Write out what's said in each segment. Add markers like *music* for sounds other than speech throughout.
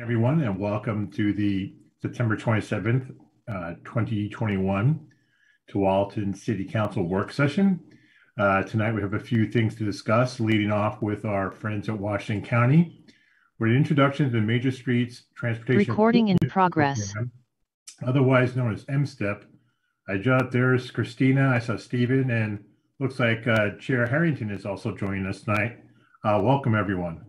everyone, and welcome to the September 27th, uh, 2021 Tualatin City Council work session. Uh, tonight we have a few things to discuss, leading off with our friends at Washington County, where the introduction to the major streets transportation recording in progress, program, otherwise known as MSTIP. I jot there's Christina, I saw Stephen, and looks like uh, Chair Harrington is also joining us tonight. Uh, welcome, everyone.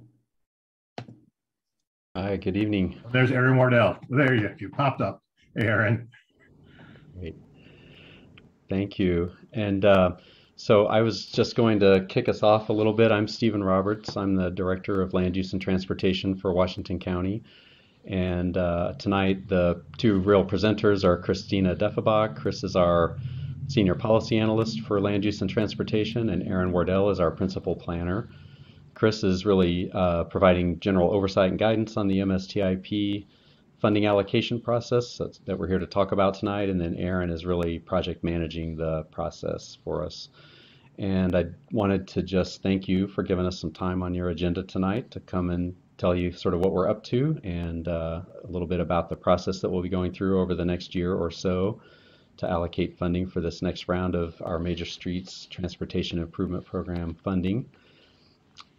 Hi, good evening. There's Erin Wardell. There you, you popped up, Erin. Great. Thank you. And uh, so I was just going to kick us off a little bit. I'm Stephen Roberts. I'm the Director of Land Use and Transportation for Washington County. And uh, tonight, the two real presenters are Christina Deffebach. Chris is our Senior Policy Analyst for Land Use and Transportation, and Erin Wardell is our Principal Planner. Chris is really uh, providing general oversight and guidance on the MSTIP funding allocation process that we're here to talk about tonight. And then Erin is really project managing the process for us. And I wanted to just thank you for giving us some time on your agenda tonight to come and tell you sort of what we're up to and uh, a little bit about the process that we'll be going through over the next year or so to allocate funding for this next round of our Major Streets Transportation Improvement Program funding.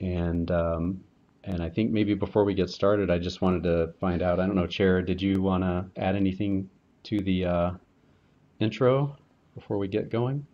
And um, and I think maybe before we get started, I just wanted to find out. I don't know, Chair, did you want to add anything to the uh, intro before we get going?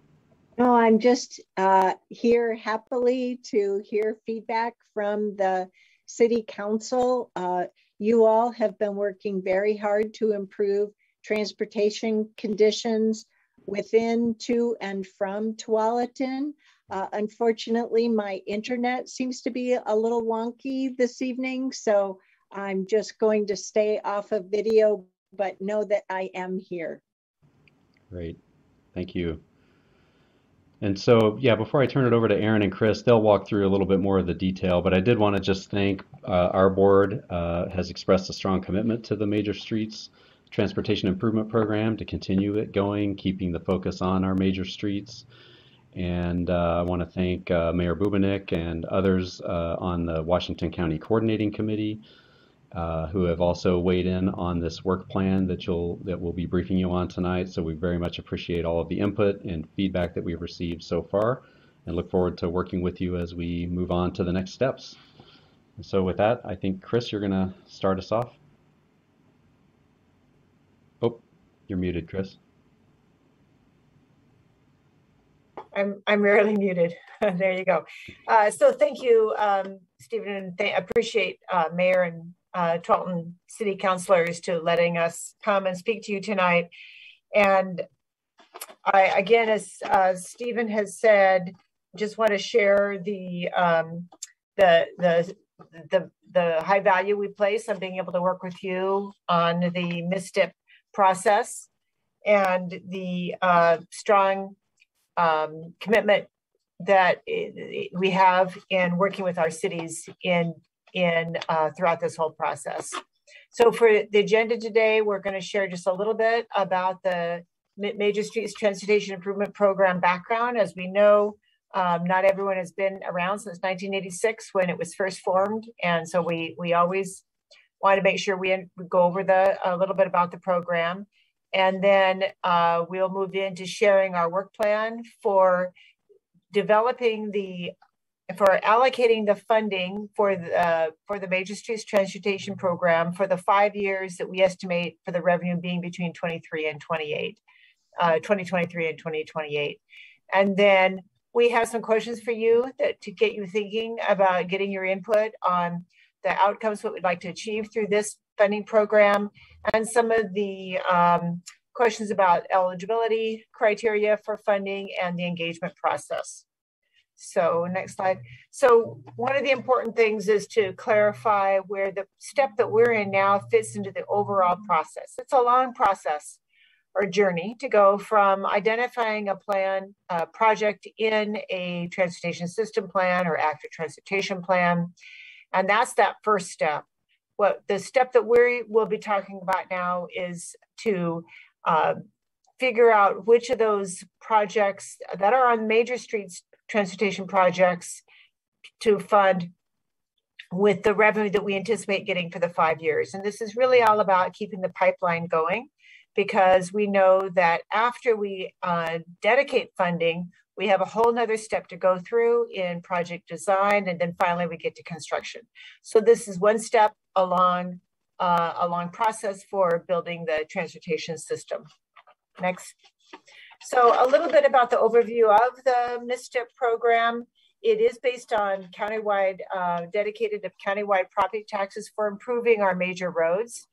No, I'm just uh, here happily to hear feedback from the City Council. Uh, you all have been working very hard to improve transportation conditions within, to, and from Tualatin. Uh, unfortunately, my internet seems to be a little wonky this evening, so I'm just going to stay off of video, but know that I am here. Great, thank you. And so, yeah, before I turn it over to Erin and Chris, they'll walk through a little bit more of the detail, but I did want to just thank uh, our board uh, has expressed a strong commitment to the Major Streets Transportation Improvement Program to continue it going, keeping the focus on our major streets. And uh, I want to thank uh, Mayor Bubenik and others uh, on the Washington County Coordinating Committee who have also weighed in on this work plan that you'll that we'll be briefing you on tonight. So we very much appreciate all of the input and feedback that we've received so far, and look forward to working with you as we move on to the next steps. And so with that, I think Chris, you're going to start us off. Oh, you're muted, Chris. I'm I'm rarely muted. *laughs* there you go. Uh, so thank you, um, Stephen, and th appreciate uh, Mayor and uh, City Councilors to letting us come and speak to you tonight. And I again, as uh, Stephen has said, just want to share the um, the the the the high value we place on being able to work with you on the MSTIP process and the uh, strong um, commitment that we have in working with our cities in in uh, throughout this whole process. So for the agenda today, we're going to share just a little bit about the Major Streets Transportation Improvement Program background. As we know, um, not everyone has been around since 1986 when it was first formed, and so we we always want to make sure we go over the a little bit about the program and then uh, we'll move into sharing our work plan for developing the, for allocating the funding for the, uh, for the Major Streets Transportation Program for the five years that we estimate for the revenue being between 23 and 28, uh, 2023 and 2028. And then we have some questions for you that to get you thinking about getting your input on the outcomes, what we'd like to achieve through this funding program, and some of the um, questions about eligibility criteria for funding and the engagement process. So next slide. So one of the important things is to clarify where the step that we're in now fits into the overall process. It's a long process or journey to go from identifying a plan, a project in a transportation system plan or active transportation plan. And that's that first step what the step that we will be talking about now is to uh, figure out which of those projects that are on major streets transportation projects to fund with the revenue that we anticipate getting for the five years. And this is really all about keeping the pipeline going because we know that after we uh, dedicate funding, we have a whole nother step to go through in project design, and then finally we get to construction. So this is one step along uh, a long process for building the transportation system. Next. So a little bit about the overview of the MSTIP program. It is based on countywide, uh, dedicated to countywide property taxes for improving our major roads.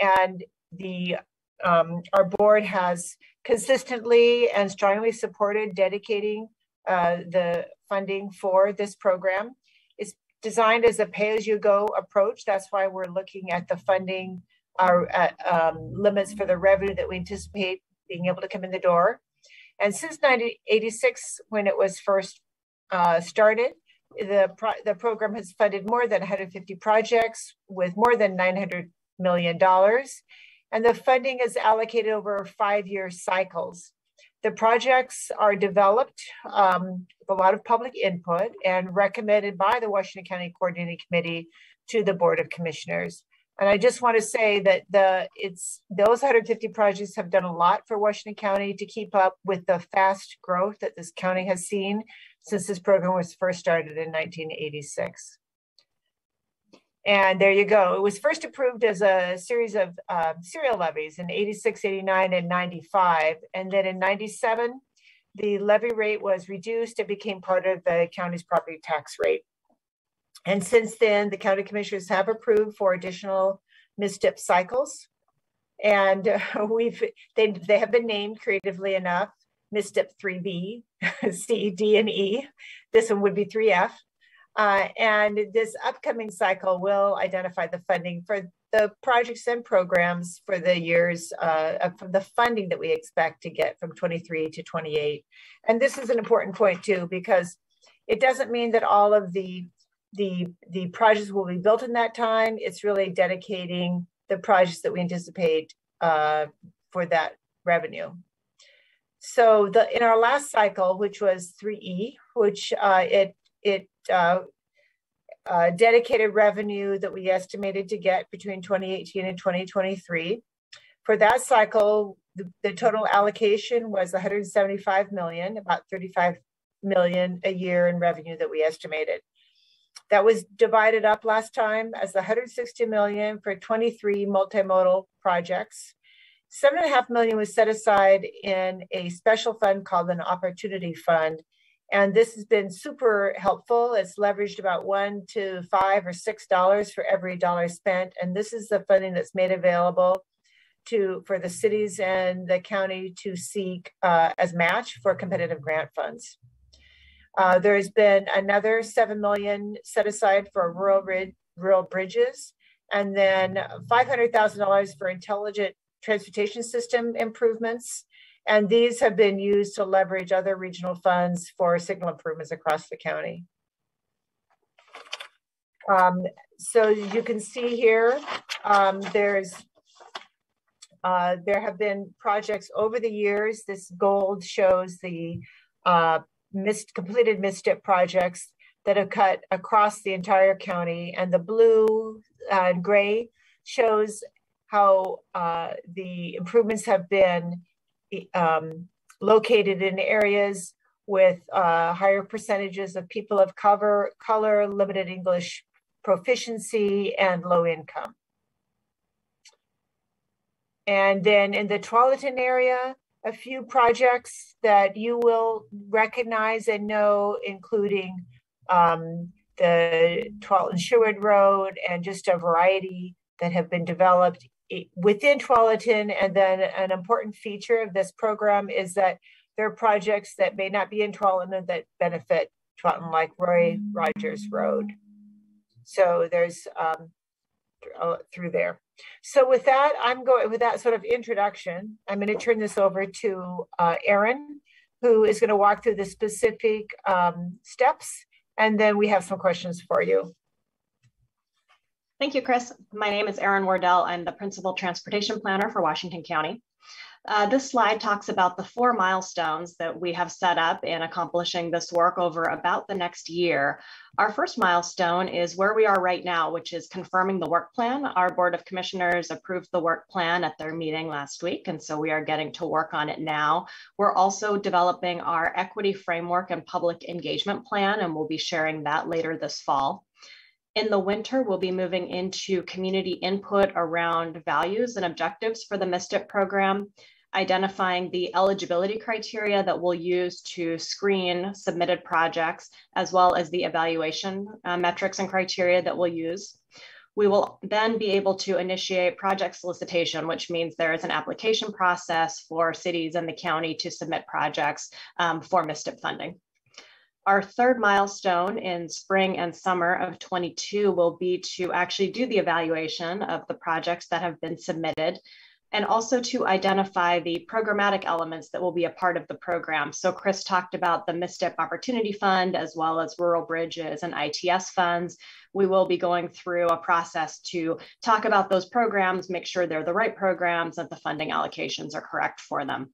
And the um, our board has consistently and strongly supported dedicating uh, the funding for this program. It's designed as a pay-as-you-go approach. That's why we're looking at the funding our uh, um, limits for the revenue that we anticipate being able to come in the door. And since 1986, when it was first uh, started, the, pro the program has funded more than 150 projects with more than $900 million. And the funding is allocated over five-year cycles. The projects are developed um, with a lot of public input and recommended by the Washington County Coordinating Committee to the Board of Commissioners. And I just want to say that the it's those 150 projects have done a lot for Washington County to keep up with the fast growth that this county has seen since this program was first started in 1986. And there you go. It was first approved as a series of uh, serial levies in 86, 89, and 95. And then in 97, the levy rate was reduced. It became part of the county's property tax rate. And since then, the county commissioners have approved for additional MSTIP cycles. And uh, *laughs* we've they, they have been named creatively enough MSTIP 3B, *laughs* C, D, and E. This one would be 3F. Uh, and this upcoming cycle will identify the funding for the projects and programs for the years uh, from the funding that we expect to get from 23 to 28. And this is an important point too, because it doesn't mean that all of the the the projects will be built in that time. It's really dedicating the projects that we anticipate uh, for that revenue. So the in our last cycle, which was 3E, which uh, it it uh, uh, dedicated revenue that we estimated to get between 2018 and 2023. For that cycle, the, the total allocation was 175 million, about 35 million a year in revenue that we estimated. That was divided up last time as 160 million for 23 multimodal projects. Seven and a half million was set aside in a special fund called an opportunity fund. And this has been super helpful. It's leveraged about one to five or six dollars for every dollar spent. And this is the funding that's made available to for the cities and the county to seek uh, as match for competitive grant funds. Uh, there has been another 7 million set aside for rural, rural bridges and then $500,000 for intelligent transportation system improvements. And these have been used to leverage other regional funds for signal improvements across the county. Um, so you can see here, um, there's uh, there have been projects over the years. This gold shows the uh, missed, completed projects that have cut across the entire county. And the blue and gray shows how uh, the improvements have been um, located in areas with uh, higher percentages of people of cover, color, limited English proficiency, and low income. And then in the Tualatin area, a few projects that you will recognize and know, including um, the Tualatin Sherwood Road and just a variety that have been developed within Tualatin. And then an important feature of this program is that there are projects that may not be in Tualatin that benefit Tualatin, like Roy Rogers Road. So there's um, uh, through there. So with that, I'm going with that sort of introduction. I'm going to turn this over to uh, Erin, who is going to walk through the specific um, steps, and then we have some questions for you. Thank you, Chris. My name is Erin Wardell. I'm the Principal Transportation Planner for Washington County. Uh, this slide talks about the four milestones that we have set up in accomplishing this work over about the next year. Our first milestone is where we are right now, which is confirming the work plan. Our Board of Commissioners approved the work plan at their meeting last week, and so we are getting to work on it now. We're also developing our equity framework and public engagement plan, and we'll be sharing that later this fall. In the winter, we'll be moving into community input around values and objectives for the MSTIP program identifying the eligibility criteria that we'll use to screen submitted projects, as well as the evaluation uh, metrics and criteria that we'll use. We will then be able to initiate project solicitation, which means there is an application process for cities and the county to submit projects um, for MSTIP funding. Our third milestone in spring and summer of 22 will be to actually do the evaluation of the projects that have been submitted and also to identify the programmatic elements that will be a part of the program. So Chris talked about the MSTIP Opportunity Fund as well as Rural Bridges and ITS funds. We will be going through a process to talk about those programs, make sure they're the right programs, that the funding allocations are correct for them.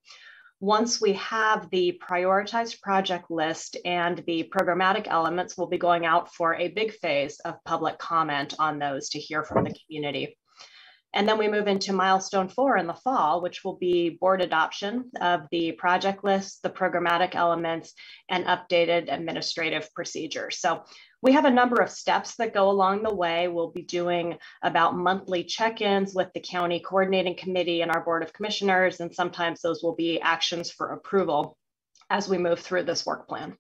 Once we have the prioritized project list and the programmatic elements, we'll be going out for a big phase of public comment on those to hear from the community. And then we move into milestone four in the fall, which will be board adoption of the project list, the programmatic elements, and updated administrative procedures. So we have a number of steps that go along the way. We'll be doing about monthly check-ins with the county coordinating committee and our board of commissioners, and sometimes those will be actions for approval as we move through this work plan.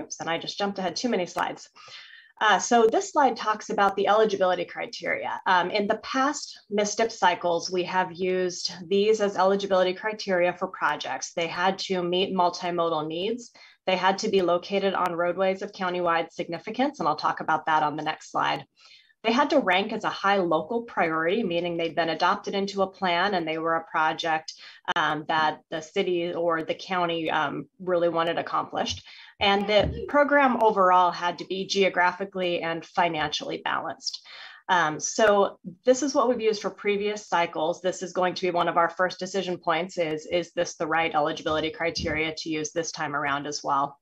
Oops, and I just jumped ahead too many slides. Uh, so this slide talks about the eligibility criteria. Um, in the past MSTIP cycles, we have used these as eligibility criteria for projects. They had to meet multimodal needs. They had to be located on roadways of countywide significance, and I'll talk about that on the next slide. They had to rank as a high local priority, meaning they'd been adopted into a plan and they were a project um, that the city or the county um, really wanted accomplished. And the program overall had to be geographically and financially balanced. Um, so this is what we've used for previous cycles. This is going to be one of our first decision points is, is this the right eligibility criteria to use this time around as well?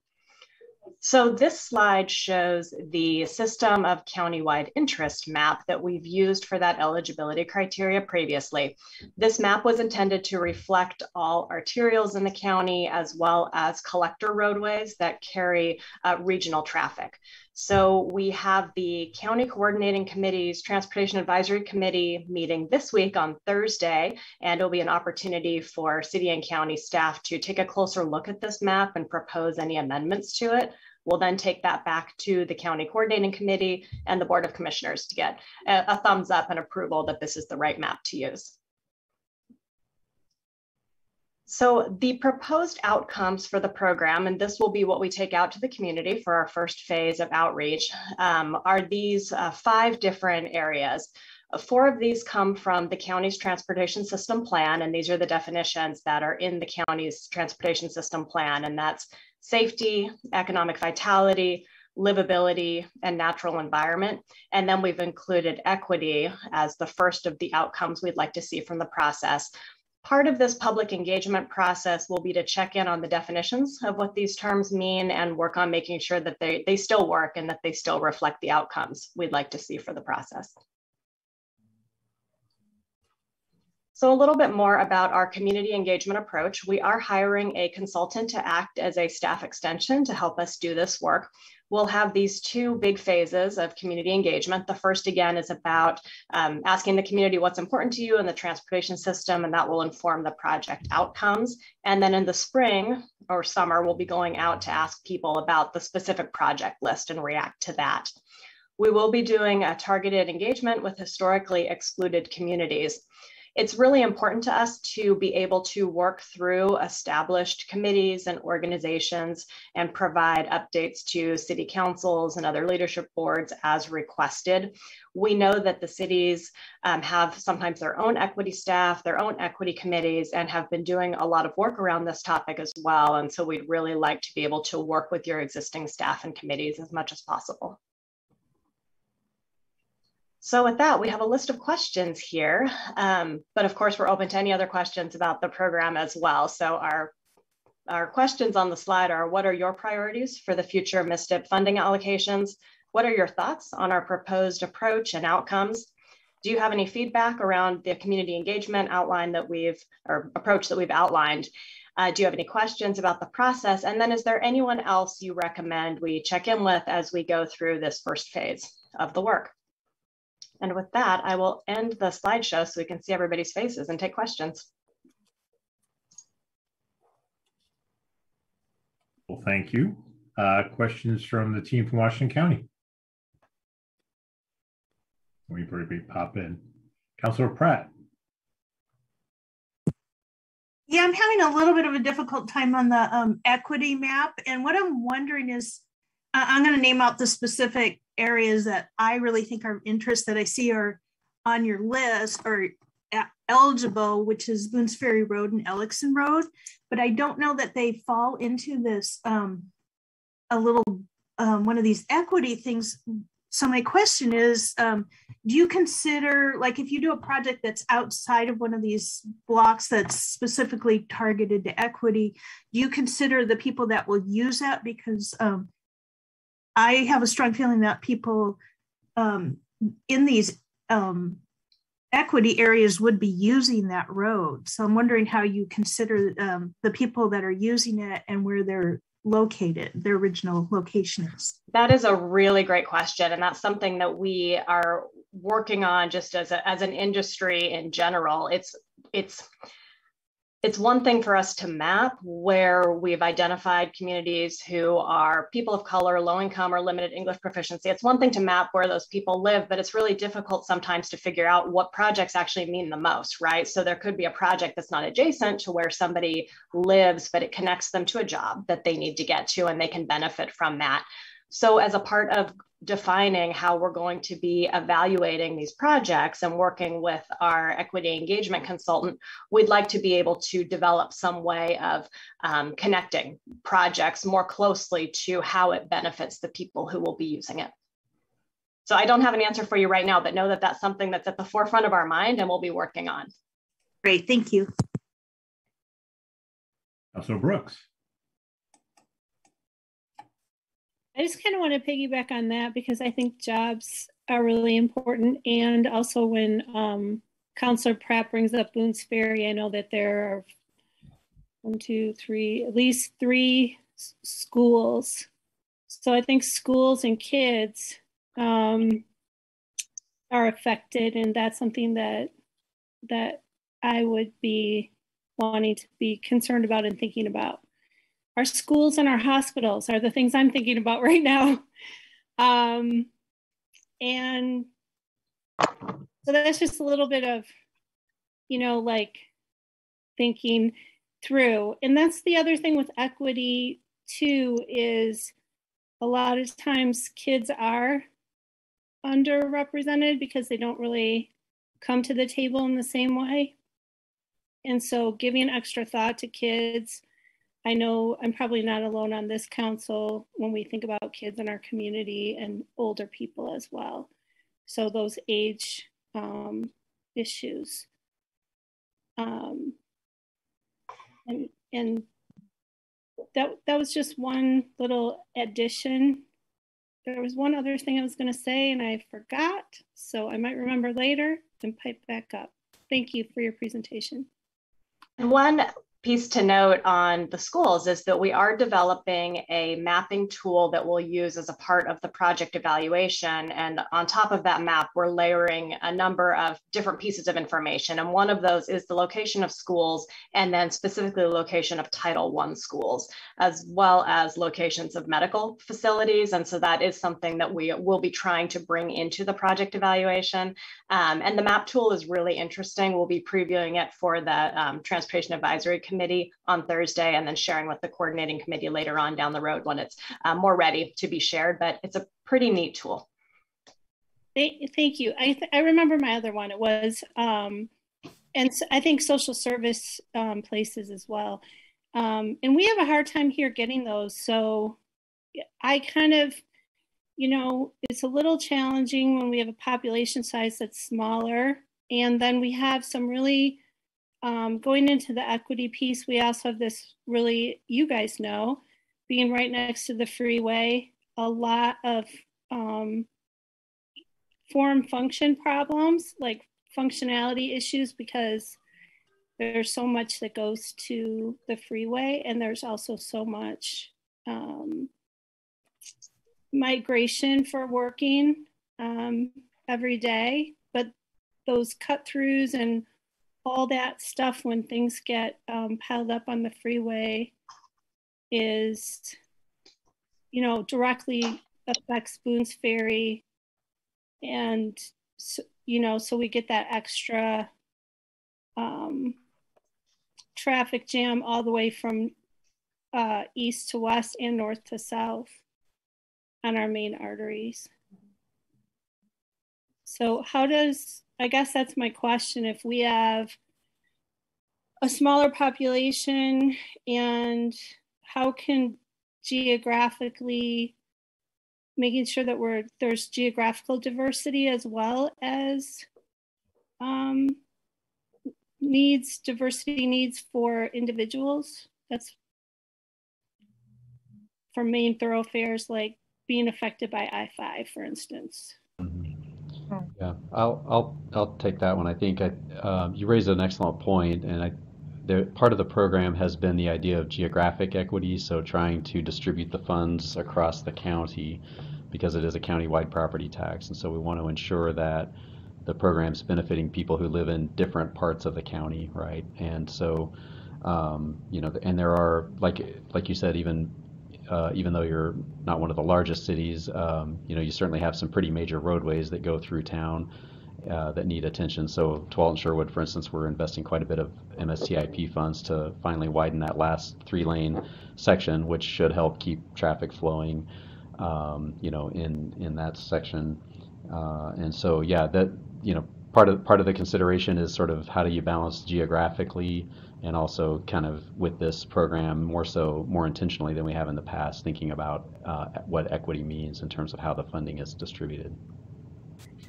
So this slide shows the system of countywide interest map that we've used for that eligibility criteria previously. This map was intended to reflect all arterials in the county as well as collector roadways that carry uh, regional traffic. So we have the County Coordinating Committee's Transportation Advisory Committee meeting this week on Thursday, and it'll be an opportunity for city and county staff to take a closer look at this map and propose any amendments to it. We'll then take that back to the County Coordinating Committee and the Board of Commissioners to get a, a thumbs up and approval that this is the right map to use. So the proposed outcomes for the program, and this will be what we take out to the community for our first phase of outreach, um, are these uh, five different areas. Four of these come from the county's transportation system plan, and these are the definitions that are in the county's transportation system plan, and that's safety, economic vitality, livability, and natural environment. And then we've included equity as the first of the outcomes we'd like to see from the process. Part of this public engagement process will be to check in on the definitions of what these terms mean and work on making sure that they, they still work and that they still reflect the outcomes we'd like to see for the process. So a little bit more about our community engagement approach. We are hiring a consultant to act as a staff extension to help us do this work we'll have these two big phases of community engagement. The first, again, is about um, asking the community what's important to you in the transportation system, and that will inform the project outcomes. And then in the spring or summer, we'll be going out to ask people about the specific project list and react to that. We will be doing a targeted engagement with historically excluded communities it's really important to us to be able to work through established committees and organizations and provide updates to city councils and other leadership boards as requested. We know that the cities um, have sometimes their own equity staff, their own equity committees, and have been doing a lot of work around this topic as well. And so we'd really like to be able to work with your existing staff and committees as much as possible. So with that, we have a list of questions here, um, but of course we're open to any other questions about the program as well. So our our questions on the slide are what are your priorities for the future MSTIP funding allocations? What are your thoughts on our proposed approach and outcomes? Do you have any feedback around the community engagement outline that we've, or approach that we've outlined? Uh, do you have any questions about the process? And then is there anyone else you recommend we check in with as we go through this first phase of the work? And with that, I will end the slideshow so we can see everybody's faces and take questions. Well, thank you. Uh, questions from the team from Washington County? We briefly pop in. Councilor Pratt. Yeah, I'm having a little bit of a difficult time on the um, equity map. And what I'm wondering is, uh, I'm going to name out the specific areas that I really think are of interest that I see are on your list are eligible, which is Boones Ferry Road and Ellickson Road. But I don't know that they fall into this um, a little um, one of these equity things so my question is um, do you consider like if you do a project that's outside of one of these blocks that's specifically targeted to equity do you consider the people that will use that because um, i have a strong feeling that people um, in these um, equity areas would be using that road so i'm wondering how you consider um, the people that are using it and where they're located, their original location is? That is a really great question. And that's something that we are working on just as, a, as an industry in general. It's, it's, it's one thing for us to map where we've identified communities who are people of color, low income, or limited English proficiency. It's one thing to map where those people live, but it's really difficult sometimes to figure out what projects actually mean the most, right? So there could be a project that's not adjacent to where somebody lives, but it connects them to a job that they need to get to and they can benefit from that. So, as a part of defining how we're going to be evaluating these projects and working with our equity engagement consultant, we'd like to be able to develop some way of um, connecting projects more closely to how it benefits the people who will be using it. So I don't have an answer for you right now, but know that that's something that's at the forefront of our mind and we'll be working on. Great, thank you. Also Brooks. I just kind of want to piggyback on that because I think jobs are really important. And also, when um, Councillor Pratt brings up Boones Ferry, I know that there are one, two, three, at least three schools. So I think schools and kids um, are affected, and that's something that that I would be wanting to be concerned about and thinking about our schools and our hospitals are the things I'm thinking about *laughs* right now. Um, and so that's just a little bit of, you know, like thinking through. And that's the other thing with equity, too, is a lot of times kids are underrepresented because they don't really come to the table in the same way. And so giving extra thought to kids I know I'm probably not alone on this council when we think about kids in our community and older people as well. So those age um, issues. Um, and and that that was just one little addition. There was one other thing I was going to say and I forgot, so I might remember later and pipe back up. Thank you for your presentation. And one piece to note on the schools is that we are developing a mapping tool that we'll use as a part of the project evaluation. And on top of that map, we're layering a number of different pieces of information. And one of those is the location of schools and then specifically the location of Title I schools, as well as locations of medical facilities. And so that is something that we will be trying to bring into the project evaluation. Um, and the map tool is really interesting. We'll be previewing it for the um, Transportation Advisory committee on Thursday and then sharing with the coordinating committee later on down the road when it's uh, more ready to be shared. But it's a pretty neat tool. Thank you. I, I remember my other one. It was, um, and I think social service um, places as well. Um, and we have a hard time here getting those. So I kind of, you know, it's a little challenging when we have a population size that's smaller. And then we have some really, um, going into the equity piece, we also have this really, you guys know, being right next to the freeway, a lot of um, form function problems, like functionality issues, because there's so much that goes to the freeway, and there's also so much um, migration for working um, every day. But those cut throughs and all that stuff when things get um, piled up on the freeway is, you know, directly affects Boone's Ferry. And, so, you know, so we get that extra um, traffic jam all the way from uh, east to west and north to south on our main arteries. So how does, I guess that's my question, if we have a smaller population and how can geographically making sure that we're there's geographical diversity as well as um, needs diversity needs for individuals that's for main thoroughfares like being affected by I-5 for instance. Yeah I'll I'll I'll take that one I think I, um, you raised an excellent point and I there, part of the program has been the idea of geographic equity, so trying to distribute the funds across the county because it is a county-wide property tax. And so we want to ensure that the program's benefiting people who live in different parts of the county, right? And so, um, you know, and there are, like, like you said, even uh, even though you're not one of the largest cities, um, you know, you certainly have some pretty major roadways that go through town uh, that need attention. So Tualatin Sherwood, for instance, we're investing quite a bit of MSTIP funds to finally widen that last three-lane section, which should help keep traffic flowing, um, you know, in in that section. Uh, and so, yeah, that you know, part of part of the consideration is sort of how do you balance geographically and also kind of with this program more so more intentionally than we have in the past, thinking about uh, what equity means in terms of how the funding is distributed.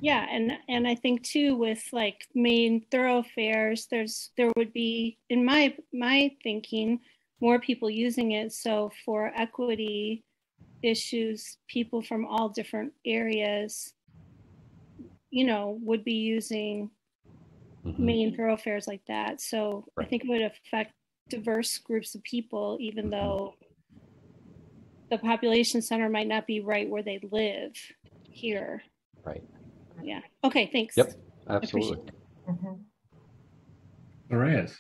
Yeah and and i think too with like main thoroughfares there's there would be in my my thinking more people using it. So for equity issues people from all different areas you know would be using mm-hmm. main thoroughfares like that so right. i think it would affect diverse groups of people even mm-hmm. though the population center might not be right where they live here right yeah. Okay, thanks. Yep, absolutely. Mm-hmm. Reyes.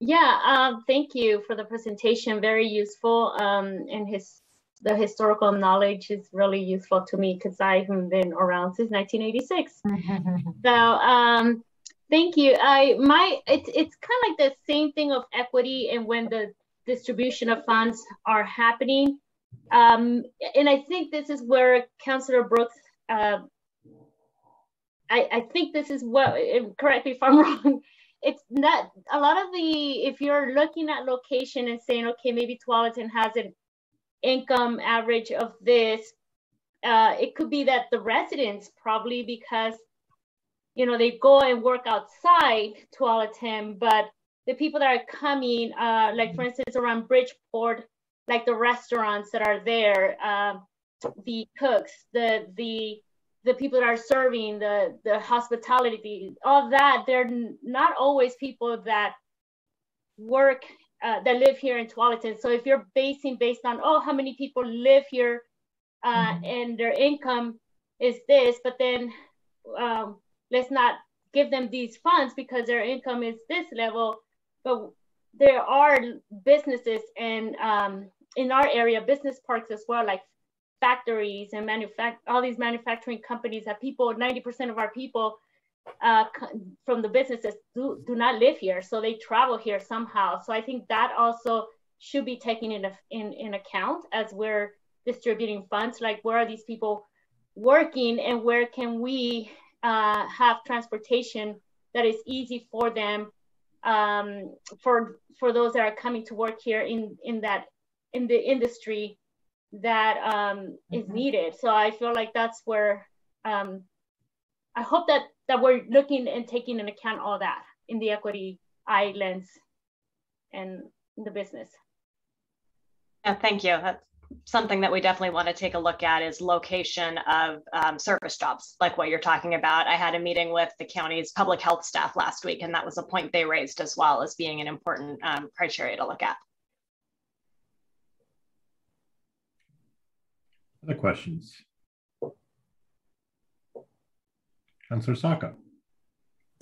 Yeah, um, thank you for the presentation. Very useful. Um, and his the historical knowledge is really useful to me because I haven't been around since 1986. *laughs* so um, thank you. I my it's it's kind of like the same thing of equity and when the distribution of funds are happening. Um, and I think this is where Councillor Brooks uh, I, I think this is what, correct me if I'm *laughs* wrong, it's not, a lot of the, if you're looking at location and saying, okay, maybe Tualatin has an income average of this, uh, it could be that the residents probably because, you know, they go and work outside Tualatin, but the people that are coming, uh, like for instance, around Bridgeport, like the restaurants that are there, uh, the cooks, the, the, the people that are serving the the hospitality all that they're not always people that work uh, that live here in Tualatin. So if you're basing based on oh how many people live here uh, mm-hmm. and their income is this, but then um, let's not give them these funds because their income is this level. But there are businesses and um, in our area business parks as well, like factories and manufact all these manufacturing companies that people 90% of our people uh, from the businesses do, do not live here so they travel here somehow so i think that also should be taken in, a, in, in account as we're distributing funds like where are these people working and where can we uh, have transportation that is easy for them um, for for those that are coming to work here in in that in the industry that um, is Mhm. needed. So I feel like that's where um, I hope that that we're looking and taking into account all that in the equity eye lens and the business. Yeah, thank you. That's something that we definitely want to take a look at is location of um, service jobs, like what you're talking about. I had a meeting with the county's public health staff last week, and that was a point they raised as well as being an important um, criteria to look at. Other questions? Councillor Sacco.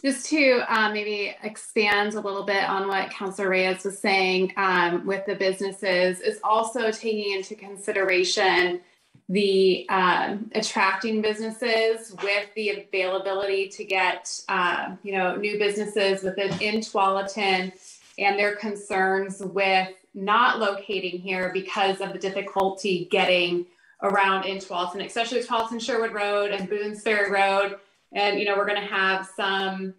Just to um, maybe expand a little bit on what Councilor Reyes was saying um, with the businesses, is also taking into consideration the um, attracting businesses with the availability to get, um, you know, new businesses within in Tualatin and their concerns with not locating here because of the difficulty getting around in Tualatin, especially Tualatin Sherwood Road and Boone's Road and you know we're going to have some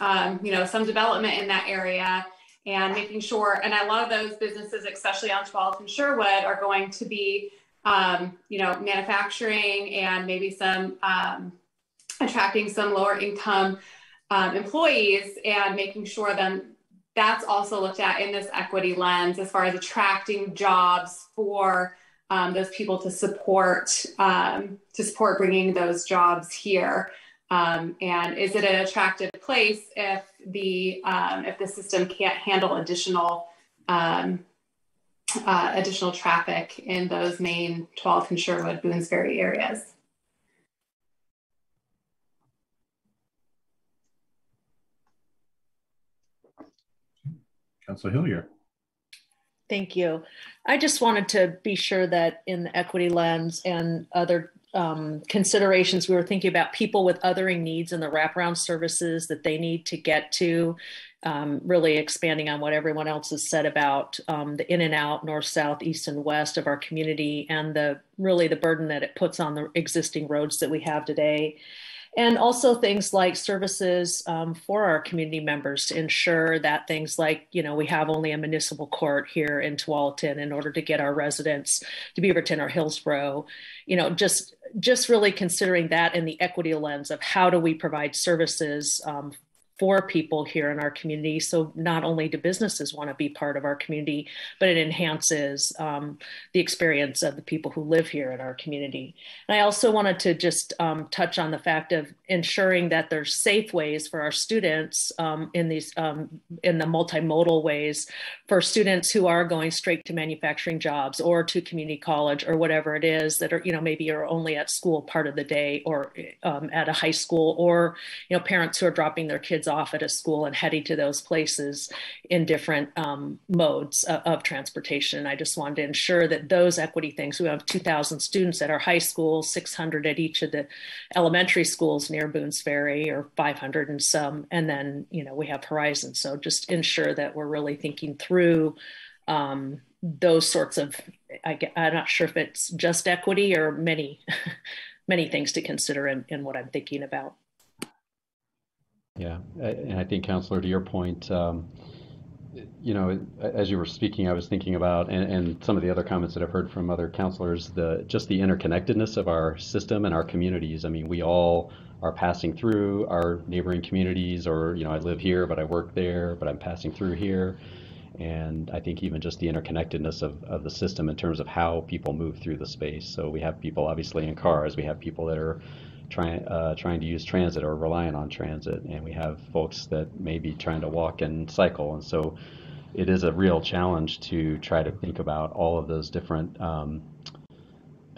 um, you know some development in that area and making sure and a lot of those businesses especially on 12th and sherwood are going to be um, you know manufacturing and maybe some um, attracting some lower income um, employees and making sure then that's also looked at in this equity lens as far as attracting jobs for um, those people to support um, to support bringing those jobs here. Um, and is it an attractive place if the um, if the system can't handle additional um, uh, additional traffic in those main 12th and Sherwood Boones Ferry areas? Councillor Hillier. Thank you. I just wanted to be sure that in the equity lens and other um, considerations, we were thinking about people with othering needs and the wraparound services that they need to get to. Um, really expanding on what everyone else has said about um, the in and out, north, south, east, and west of our community, and the really the burden that it puts on the existing roads that we have today and also things like services um, for our community members to ensure that things like you know we have only a municipal court here in Tualatin in order to get our residents to Beaverton or Hillsboro you know just just really considering that in the equity lens of how do we provide services um, for people here in our community. So not only do businesses want to be part of our community, but it enhances um, the experience of the people who live here in our community. And I also wanted to just um, touch on the fact of ensuring that there's safe ways for our students um, in these um, in the multimodal ways for students who are going straight to manufacturing jobs or to community college or whatever it is that are you know maybe are only at school part of the day or um, at a high school or you know parents who are dropping their kids off at a school and heading to those places in different um, modes of, of, transportation. I just wanted to ensure that those equity things, we have 2,000 students at our high school, 600 at each of the elementary schools near Boone's Ferry, or 500 and some, and then, you know, we have Horizon. So just ensure that we're really thinking through um, those sorts of, I, am not sure if it's just equity or many, *laughs* many things to consider in, in what I'm thinking about. Yeah, and I think, Councillor, to your point, um, you know, as you were speaking, I was thinking about, and, and, some of the other comments that I've heard from other councilors, the just the interconnectedness of our system and our communities. I mean, we all are passing through our neighboring communities, or you know, I live here, but I work there, but I'm passing through here. And I think even just the interconnectedness of, of the system in terms of how people move through the space. So we have people obviously in cars, we have people that are trying uh, trying to use transit or relying on transit, and we have folks that may be trying to walk and cycle, and so it is a real challenge to try to think about all of those different um,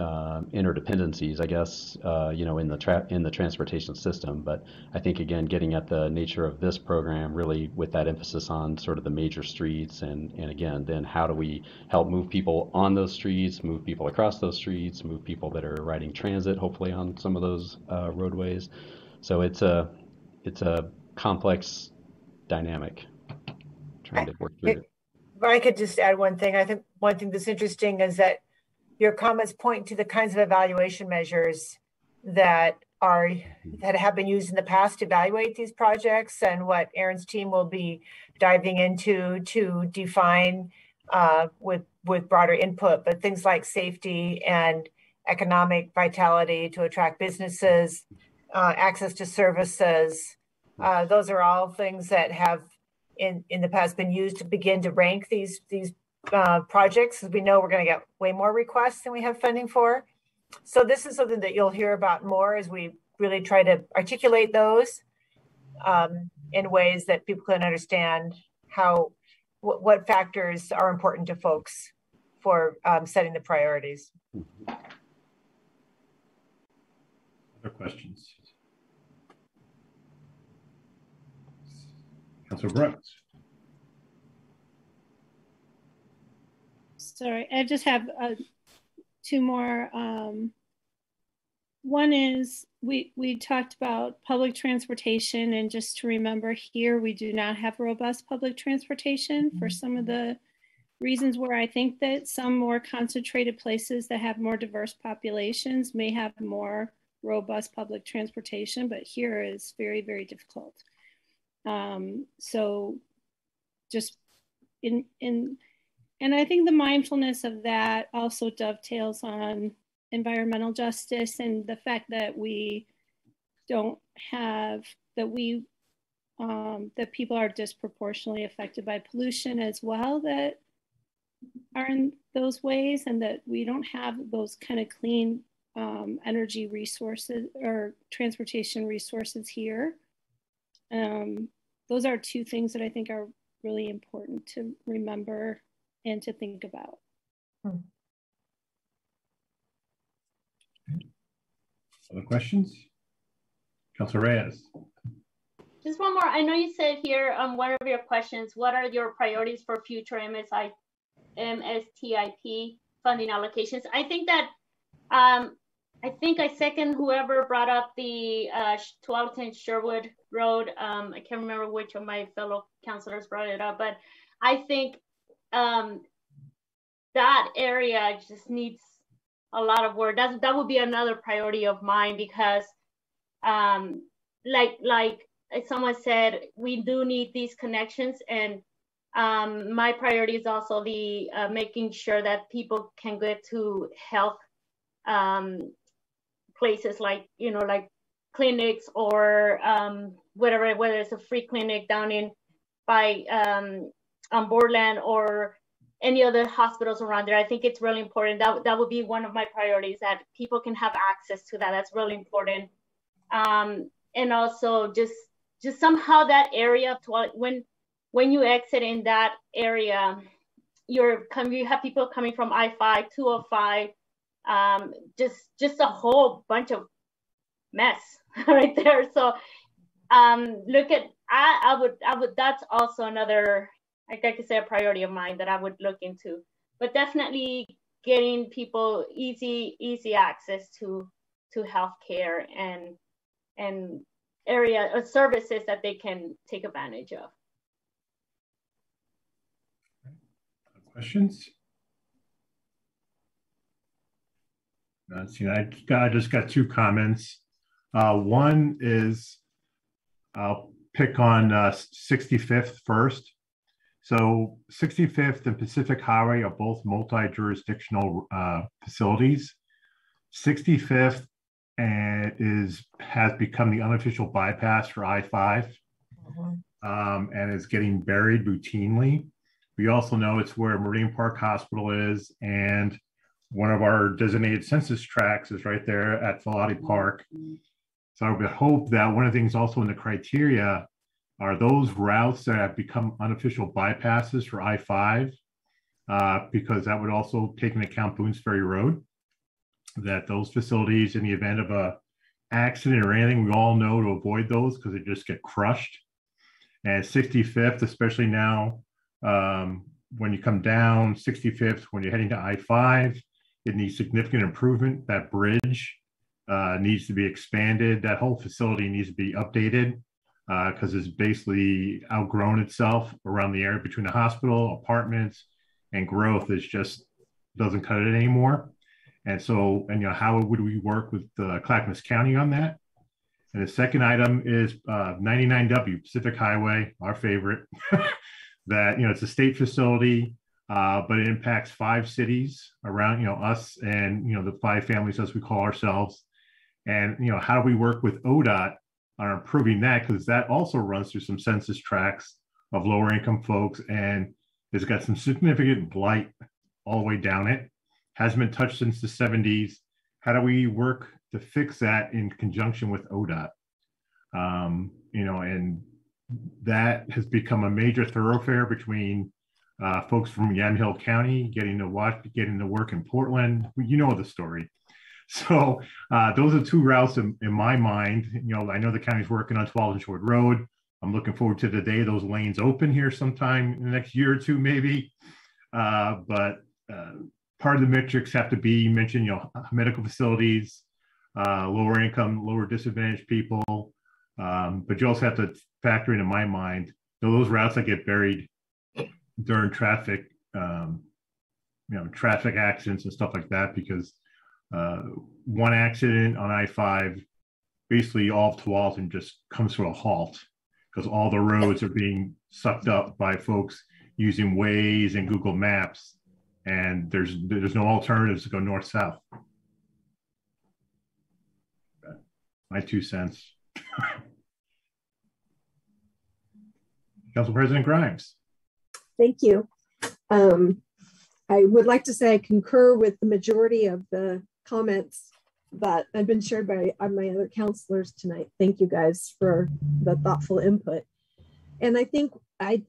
uh, interdependencies, I guess, uh, you know, in the in the transportation system. But I think again, getting at the nature of this program, really with that emphasis on sort of the major streets, and and again, then how do we help move people on those streets, move people across those streets, move people that are riding transit, hopefully on some of those uh, roadways. So it's a it's a complex dynamic trying to work through I could just add one thing, I think one thing that's interesting is that your comments point to the kinds of evaluation measures that are that have been used in the past to evaluate these projects and what Erin's team will be diving into to define uh, with with broader input, but things like safety and economic vitality to attract businesses, uh, access to services. Uh, those are all things that have in, in the past been used to begin to rank these these uh, projects. As we know, we're going to get way more requests than we have funding for. So this is something that you'll hear about more as we really try to articulate those um, in ways that people can understand how what, factors are important to folks for um, setting the priorities. Other questions? Councilor Brooks. Sorry, I just have uh, two more. Um, one is we we talked about public transportation, and just to remember here, we do not have robust public transportation for some of the reasons where I think that some more concentrated places that have more diverse populations may have more robust public transportation, but here is very, very difficult. Um, so just in, in, and I think the mindfulness of that also dovetails on environmental justice and the fact that we don't have, that we, um, that people are disproportionately affected by pollution as well that are in those ways and that we don't have those kind of clean um, energy resources or transportation resources here. Um, those are two things that I think are really important to remember and to think about. Hmm. Other questions? Councilor Reyes. Just one more. I know you said here on um, one of your questions, what are your priorities for future MSI, MSTIP funding allocations? I think that um, I think I second whoever brought up the uh, Tualatin Sherwood Road. Um, I can't remember which of my fellow councilors brought it up, but I think um, that area just needs a lot of work. That that would be another priority of mine because, um, like like someone said, we do need these connections, and um, my priority is also the uh, making sure that people can get to health um, places like you know like clinics or um, whatever whether it's a free clinic down in by um, Borland or any other hospitals around there. I think it's really important. That that would be one of my priorities that people can have access to that. That's really important. Um, and also just just somehow that area of when when you exit in that area, you're coming you have people coming from I-5, 205, um, just just a whole bunch of mess *laughs* right there. So um, look at I, I would I would that's also another like I could say a priority of mine that I would look into. But definitely getting people easy easy access to to healthcare and and area or services that they can take advantage of. Questions? Uh, I, I just got two comments. Uh, one is I'll pick on uh, 65th first. So 65th and Pacific Highway are both multi-jurisdictional uh, facilities. 65th and is has become the unofficial bypass for I-5 mm-hmm. um, and is getting buried routinely. We also know it's where Meridian Park Hospital is and one of our designated census tracts is right there at Atfalati Park. So I would hope that one of the things also in the criteria are those routes that have become unofficial bypasses for I-5, uh, because that would also take into account Boones Ferry Road, that those facilities in the event of a accident or anything, we all know to avoid those because they just get crushed. And 65th, especially now, um, when you come down 65th, when you're heading to I-5, it needs significant improvement. That bridge uh, needs to be expanded. That whole facility needs to be updated because uh, it's basically outgrown itself around the area between the hospital, apartments, and growth. is just doesn't cut it anymore. And so, and you know, how would we work with uh, Clackamas County on that? And the second item is uh, 99W Pacific Highway, our favorite. *laughs* that you know, it's a state facility uh, but it impacts five cities around, you know, us and, you know, the five families as we call ourselves. And, you know, how do we work with ODOT on improving that? Because that also runs through some census tracts of lower income folks and it's got some significant blight all the way down it. Hasn't been touched since the 70s. How do we work to fix that in conjunction with ODOT? Um, you know, and that has become a major thoroughfare between uh, folks from Yamhill County getting to watch, getting to work in Portland. You know the story. *laughs* So uh, those are two routes in, in, my mind. You know, I know the county's working on 12 and Short Road. I'm looking forward to the day those lanes open here sometime in the next year or two, maybe. Uh, but uh, part of the metrics have to be you mentioned, you know, medical facilities, uh, lower income, lower disadvantaged people. Um, but you also have to factor in, in my mind, those routes that get buried during traffic, um, you know, traffic accidents and stuff like that, because uh, one accident on I-5, basically all of Tualatin just comes to a halt because all the roads are being sucked up by folks using Waze and Google Maps, and there's there's no alternatives to go north south. My two cents. *laughs* Council President Grimes. Thank you. Um, I would like to say I concur with the majority of the comments that have been shared by my other counselors tonight. Thank you guys for the thoughtful input. And I think I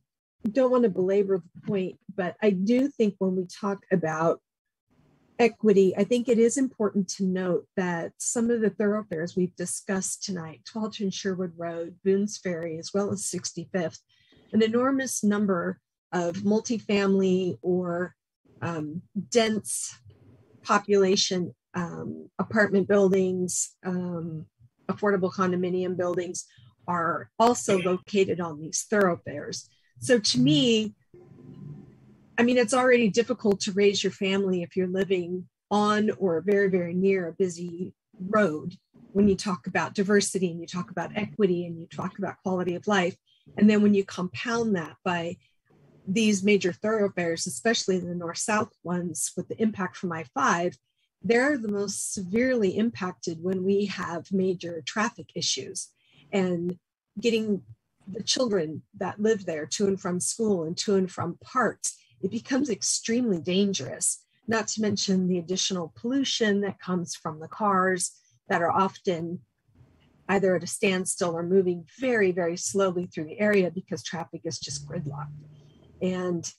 don't want to belabor the point, but I do think when we talk about equity, I think it is important to note that some of the thoroughfares we've discussed tonight, Tualatin Sherwood Road, Boone's Ferry, as well as 65th, an enormous number of multifamily or um, dense population um, apartment buildings, um, affordable condominium buildings are also located on these thoroughfares. So to me, I mean, it's already difficult to raise your family if you're living on or very, very near a busy road when you talk about diversity and you talk about equity and you talk about quality of life. And then when you compound that by these major thoroughfares, especially the north south ones with the impact from I 5, they're the most severely impacted when we have major traffic issues and getting the children that live there to and from school and to and from parks it becomes extremely dangerous not to mention the additional pollution that comes from the cars that are often either at a standstill or moving very very slowly through the area because traffic is just gridlocked. And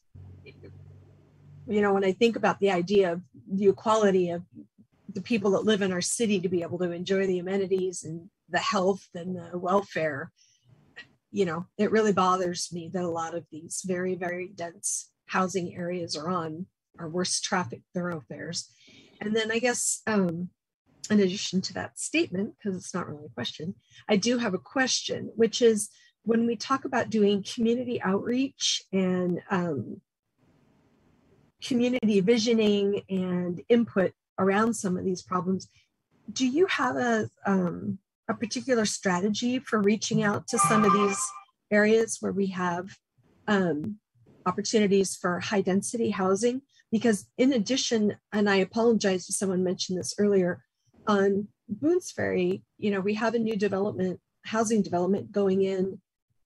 you know when i think about the idea of the equality of the people that live in our city to be able to enjoy the amenities and the health and the welfare you know it really bothers me that a lot of these very very dense housing areas are on our worst traffic thoroughfares. And then i guess um, in addition to that statement because it's not really a question i do have a question which is when we talk about doing community outreach and um, community visioning and input around some of these problems. Do you have a, um, a particular strategy for reaching out to some of these areas where we have um, opportunities for high density housing? Because in addition, and I apologize if someone mentioned this earlier, on Boone's Ferry, you know, we have a new development, housing development going in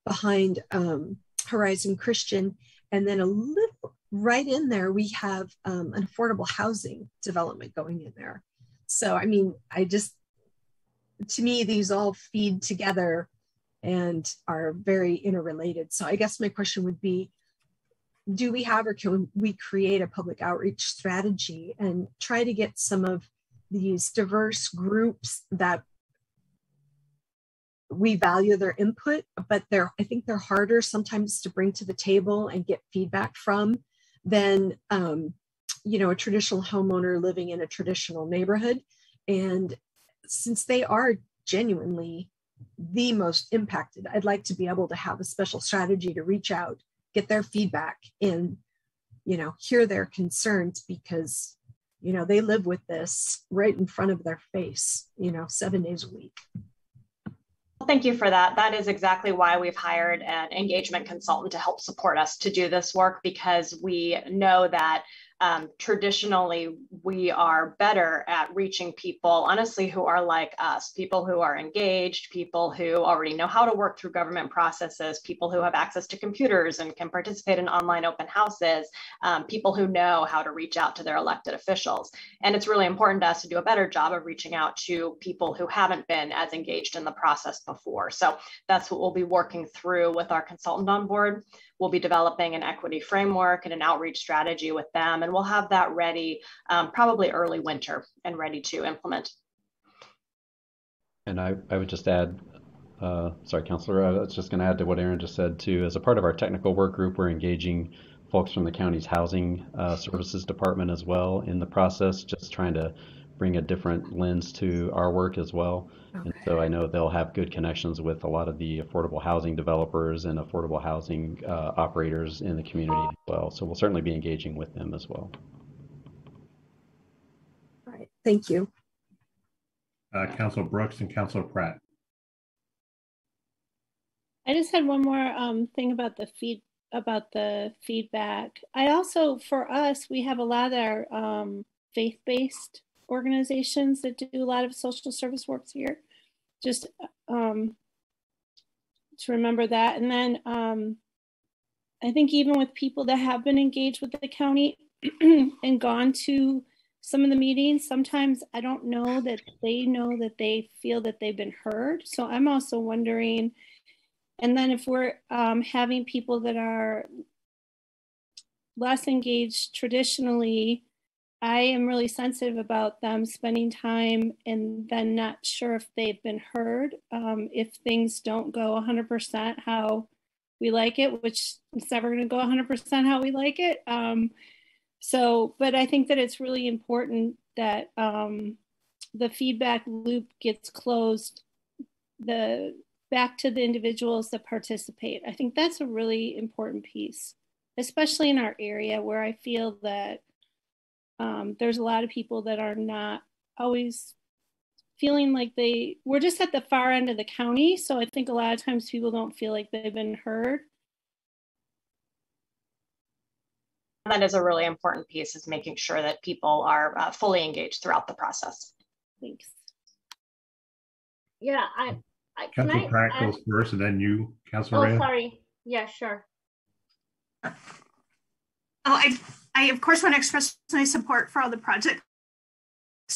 behind um, Horizon Christian, and then a little right in there, we have um, an affordable housing development going in there. So, I mean, I just, to me, these all feed together and are very interrelated. So, I guess my question would be do we have or can we create a public outreach strategy and try to get some of these diverse groups that we value their input, but they're I think they're harder sometimes to bring to the table and get feedback from than um, you know a traditional homeowner living in a traditional neighborhood. And since they are genuinely the most impacted, I'd like to be able to have a special strategy to reach out, get their feedback, and you know hear their concerns because you know they live with this right in front of their face you know seven days a week Thank you for that. That is exactly why we've hired an engagement consultant to help support us to do this work because we know that um, traditionally we are better at reaching people honestly who are like us people who are engaged people who already know how to work through government processes people who have access to computers and can participate in online open houses um, people who know how to reach out to their elected officials. And it's really important to us to do a better job of reaching out to people who haven't been as engaged in the process before. So that's what we'll be working through with our consultant on board. We'll be developing an equity framework and an outreach strategy with them, and we'll have that ready um, probably early winter and ready to implement. And I, I would just add, uh, sorry, Councilor, I was just going to add to what Erin just said too. As a part of our technical work group, we're engaging folks from the county's housing uh, services department as well in the process, just trying to bring a different lens to our work as well. Okay. And so I know they'll have good connections with a lot of the affordable housing developers and affordable housing uh, operators in the community as well. So we'll certainly be engaging with them as well. All right, thank you. Uh, Councilor Brooks and Council Pratt. I just had one more um, thing about the feed about the feedback. I also, for us, we have a lot of our um, faith-based organizations that do a lot of social service work here. Just um, to remember that. And then um, I think even with people that have been engaged with the county *clears throat* and gone to some of the meetings, sometimes I don't know that they know that they feel that they've been heard. So I'm also wondering, and then if we're um, having people that are less engaged traditionally, I am really sensitive about them spending time and then not sure if they've been heard. Um, if things don't go 100% how we like it, which it's never going to go 100% how we like it. Um, so, but I think that it's really important that um, the feedback loop gets closed the back to the individuals that participate. I think that's a really important piece, especially in our area where I feel that um, there's a lot of people that are not always feeling like they we're just at the far end of the county so i think a lot of times people don't feel like they've been heard. That is a really important piece is making sure that people are uh, fully engaged throughout the process. Thanks. Yeah i, I council pratt goes first and then you councilor oh sorry. Yeah sure. Oh i I, of course, want to express my support for all the projects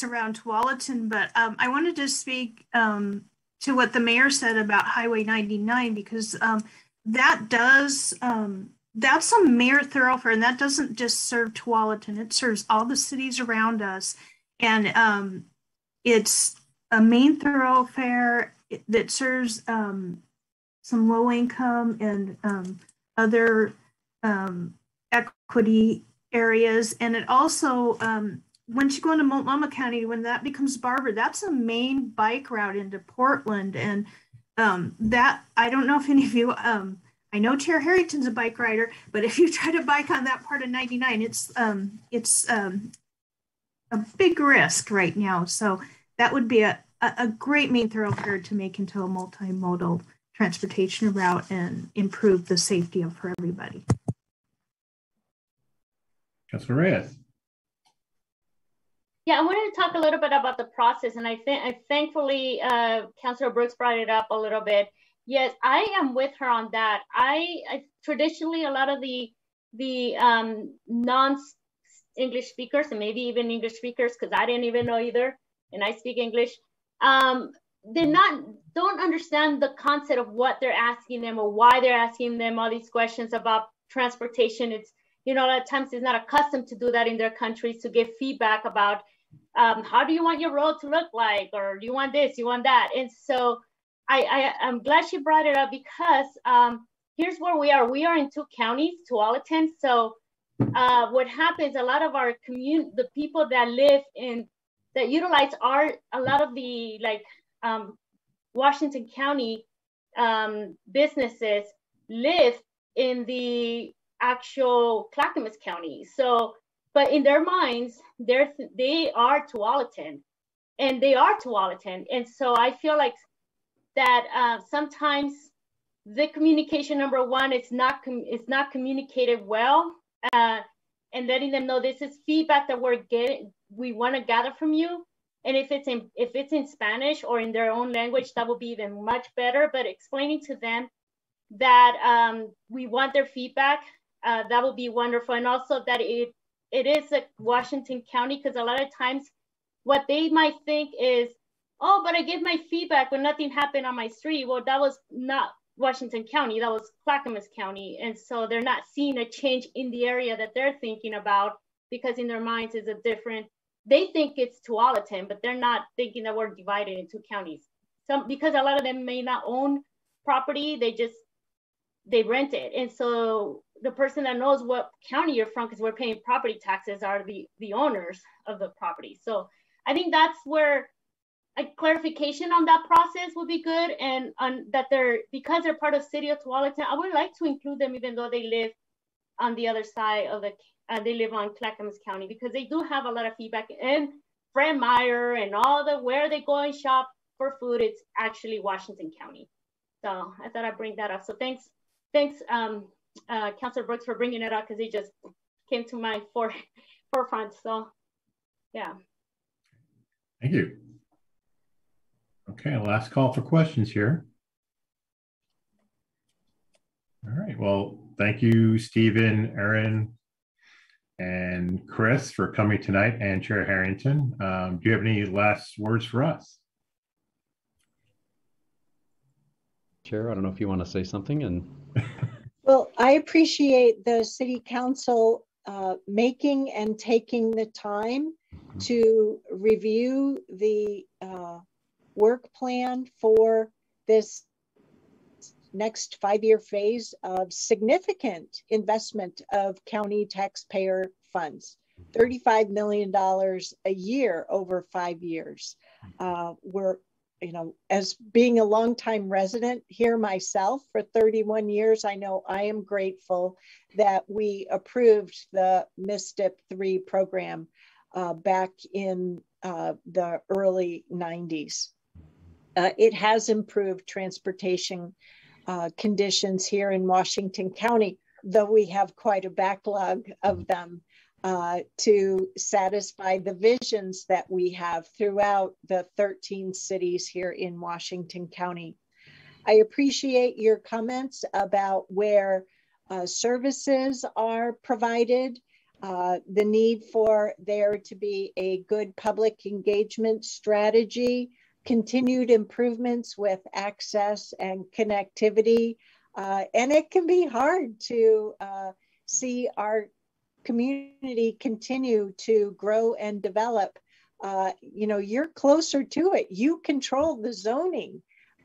around Tualatin, but um, I wanted to speak um, to what the mayor said about Highway 99 because um, that does, um, that's a mayor thoroughfare and that doesn't just serve Tualatin, it serves all the cities around us. And um, it's a main thoroughfare that serves um, some low income and other equity areas. And it also, um, once you go into Multnomah County, when that becomes Barber, that's a main bike route into Portland. And um, that, I don't know if any of you, um, I know Chair Harrington's a bike rider, but if you try to bike on that part of 99, it's, um, it's um, a big risk right now. So that would be a, a great main thoroughfare to make into a multimodal transportation route and improve the safety of for everybody. Councilor Reyes. Yeah, I wanted to talk a little bit about the process, and I think I thankfully uh, Councilor Brooks brought it up a little bit. Yes, I am with her on that. I, I traditionally a lot of the the um, non English speakers and maybe even English speakers, because I didn't even know either, and I speak English. Um, they're not don't understand the concept of what they're asking them or why they're asking them all these questions about transportation. It's you know, a lot of times it's not accustomed to do that in their countries to give feedback about um, how do you want your road to look like, or do you want this, you want that. And so I, I, am glad she brought it up because um, here's where we are. We are in two counties, Tualatin. So uh, what happens, a lot of our community, the people that live in, that utilize our, a lot of the like um, Washington County um, businesses live in the actual Clackamas County. So, but in their minds, they're they are Tualatin, and they are Tualatin, and so I feel like that uh, sometimes the communication number one is not it's not communicated well, uh, and letting them know this is feedback that we're getting, we want to gather from you. And if it's in if it's in Spanish or in their own language, that would be even much better. But explaining to them that um, we want their feedback, uh, that would be wonderful. And also that it it is a Washington County because a lot of times what they might think is, oh, but I give my feedback when nothing happened on my street. Well, that was not Washington County, that was Clackamas County. And so they're not seeing a change in the area that they're thinking about because in their minds is a different, they think it's Tualatin, but they're not thinking that we're divided into counties. Some because a lot of them may not own property, they just they rent it. And so the person that knows what county you're from, because we're paying property taxes, are the the owners of the property. So I think that's where a clarification on that process would be good, and on that they're because they're part of City of Tualatin, I would like to include them even though they live on the other side of the uh, they live on Clackamas County because they do have a lot of feedback and Fred Meyer and all the where they go and shop for food, it's actually Washington County. So I thought I'd bring that up. So thanks, thanks, um, uh, Councilor Brooks for bringing it up because it just came to my *laughs* fore, forefront. So yeah. Thank you. Okay, last call for questions here. All right, well, thank you, Stephen, Erin, and Chris for coming tonight and Chair Harrington. Um, do you have any last words for us? Chair, I don't know if you want to say something and. *laughs* well, I appreciate the city council uh, making and taking the time to review the uh, work plan for this next five-year phase of significant investment of county taxpayer funds. $35 million a year over five years. Uh, we're, you know, as being a longtime resident here myself for 31 years, I know I am grateful that we approved the MSTIP 3 program uh, back in uh, the early 90s. Uh, it has improved transportation uh, conditions here in Washington County, though we have quite a backlog of them uh, to satisfy the visions that we have throughout the 13 cities here in Washington County. I appreciate your comments about where uh, services are provided uh, the need for there to be a good public engagement strategy, continued improvements with access and connectivity. Uh, and it can be hard to uh, see our community continue to grow and develop. Uh, you know, you're closer to it. You control the zoning,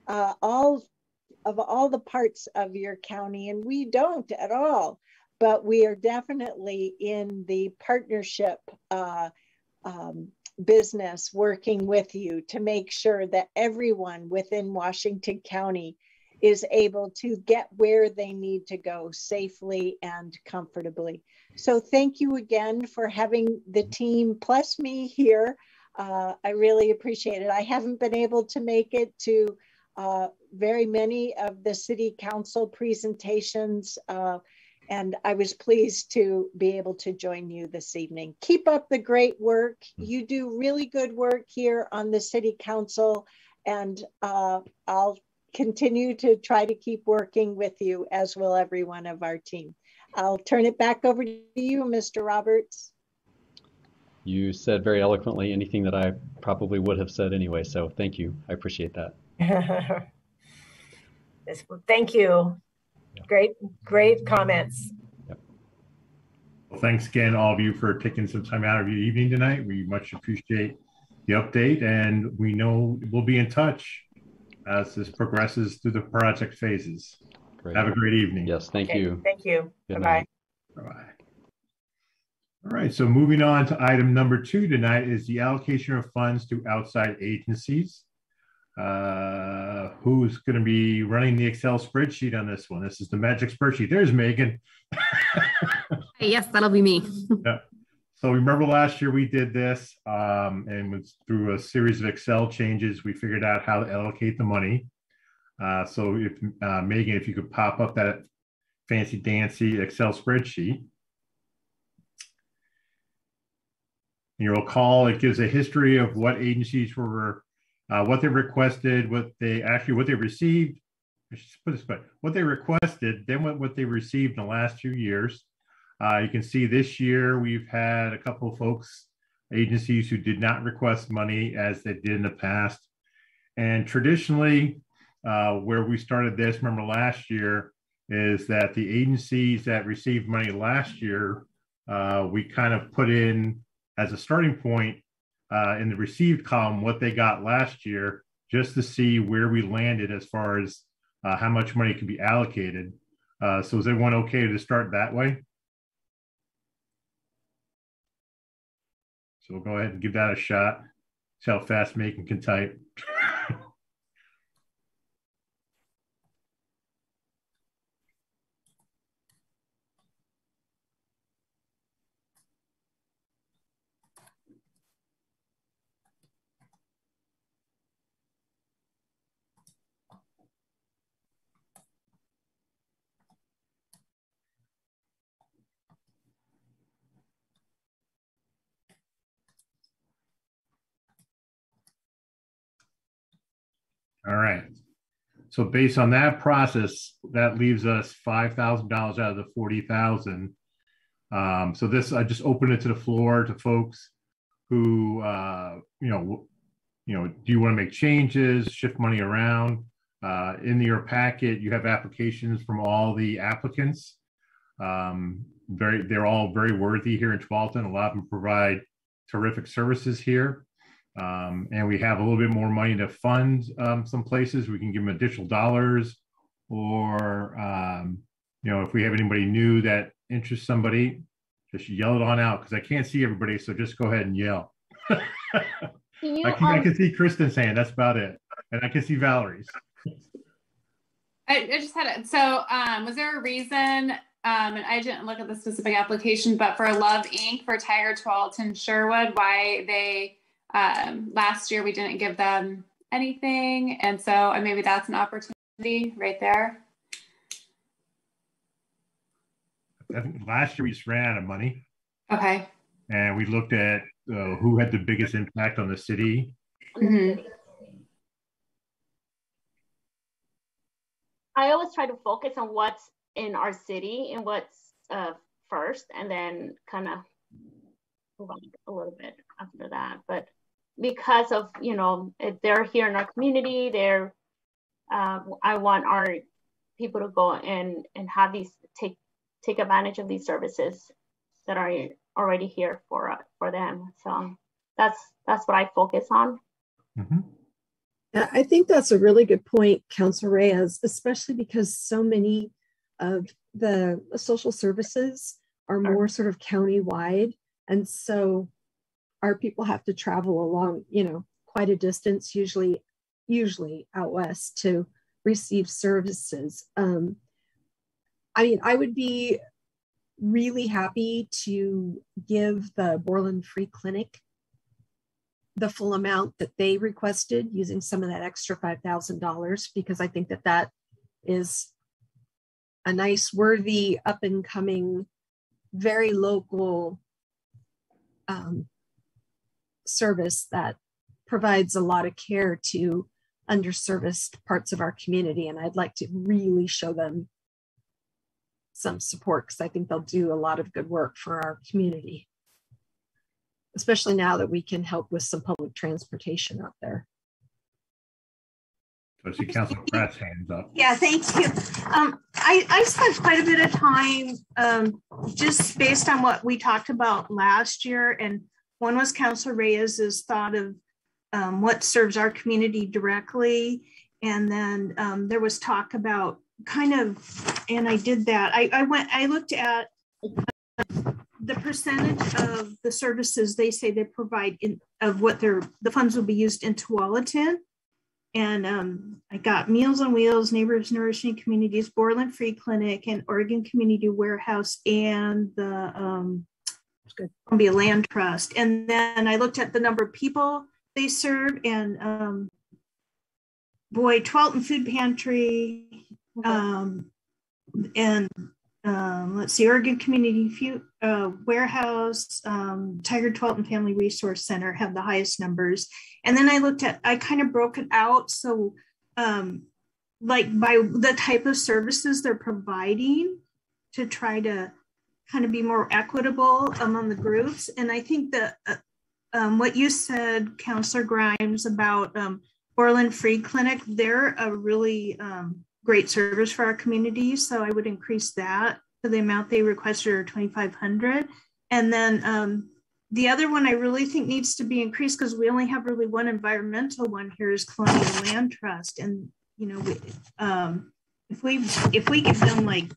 uh, all of all the parts of your county, and we don't at all but we are definitely in the partnership uh, um, business working with you to make sure that everyone within Washington County is able to get where they need to go safely and comfortably. So thank you again for having the team plus me here. Uh, I really appreciate it. I haven't been able to make it to uh, very many of the city council presentations. Uh, and I was pleased to be able to join you this evening. Keep up the great work. Hmm. You do really good work here on the City Council, and uh, I'll continue to try to keep working with you, as will everyone of our team. I'll turn it back over to you, Mr. Roberts. You said very eloquently anything that I probably would have said anyway, so thank you. I appreciate that. *laughs* thank you. Great, great comments. Well, thanks again, all of you, for taking some time out of your evening tonight. We much appreciate the update, and we know we'll be in touch as this progresses through the project phases. Great. Have a great evening. Yes, thank okay, you. Thank you. Bye bye. Bye bye. All right, so moving on to item number two tonight is the allocation of funds to outside agencies uh, who's going to be running the Excel spreadsheet on this one. This is the magic spreadsheet. There's Megan. hey, *laughs* yes, that'll be me. yeah. So remember last year we did this, um, and was through a series of Excel changes, we figured out how to allocate the money. Uh, so if uh, Megan, if you could pop up that fancy dancy Excel spreadsheet. You'll recall it gives a history of what agencies were, uh, what they requested, what they actually, what they received. I should put this way, what they requested, then what, what they received in the last few years. Uh, you can see this year we've had a couple of folks, agencies who did not request money as they did in the past. And traditionally, uh, where we started this, remember last year, is that the agencies that received money last year, uh, we kind of put in as a starting point uh, in the received column what they got last year, just to see where we landed as far as uh, how much money can be allocated. Uh, so is everyone okay to start that way? So we'll go ahead and give that a shot. See how fast Megan can type. All right. So based on that process, that leaves us five thousand dollars out of the forty thousand. Um, so this, I just open it to the floor to folks who, uh, you know, you know, do you want to make changes, shift money around? Uh, in your packet, you have applications from all the applicants. Um, very, they're all very worthy here in Tualatin. A lot of them provide terrific services here. Um, and we have a little bit more money to fund um, some places. We can give them additional dollars, or um, you know, if we have anybody new that interests somebody, just yell it on out because I can't see everybody. So just go ahead and yell. Can you, *laughs* I, can, I um, can see Kristen's hand. That's about it, and I can see Valerie's. I, I just had it. So, um, was there a reason? Um, and I didn't look at the specific application, but for Love Inc. for Tigard Tualatin Sherwood, why they um, last year we didn't give them anything, and so uh, maybe that's an opportunity right there. I think last year we just ran out of money, Okay. and we looked at uh, who had the biggest impact on the city. Mm-hmm. I always try to focus on what's in our city and what's uh, first, and then kind of move on a little bit after that. But because of you know if they're here in our community, they're uh, I want our people to go and and have these take take advantage of these services that are already here for uh, for them. So that's that's what I focus on. Yeah, I think that's a really good point, Council Reyes, especially because so many of the social services are more sort of county-wide. And so our people have to travel along, you know, quite a distance, usually, usually out west to receive services. Um, I mean, I would be really happy to give the Borland Free Clinic the full amount that they requested using some of that extra $5,000 because I think that that is a nice, worthy, up and coming, very local um, service that provides a lot of care to underserviced parts of our community. And I'd like to really show them some support because I think they'll do a lot of good work for our community especially now that we can help with some public transportation out there. So I see Councilor Pratt's hands up. Yeah, thank you. Um, I, I spent quite a bit of time um, just based on what we talked about last year. And one was Councilor Reyes's thought of um, what serves our community directly. And then um, there was talk about kind of, and I did that. I, I went, I looked at the percentage of the services they say they provide in of what their the funds will be used in Tualatin. And um, I got Meals on Wheels, Neighbors Nourishing Communities, Borland Free Clinic, and Oregon Community Warehouse, and the um, Columbia Land Trust. And then I looked at the number of people they serve, and um, boy, Tualatin Food Pantry, um, and um, let's see, Oregon Community Fu- uh, Warehouse, um, Tigard Tualatin Family Resource Center have the highest numbers. And then I looked at, I kind of broke it out. So, um, like by the type of services they're providing to try to kind of be more equitable among the groups. And I think that uh, um, what you said, Councillor Grimes, about um, Borland Free Clinic, they're a really um, great service for our community. So I would increase that to the amount they requested or 2,500. And then um, the other one I really think needs to be increased because we only have really one environmental one here is Columbia Land Trust. And, you know, we, um, if we if we give them like,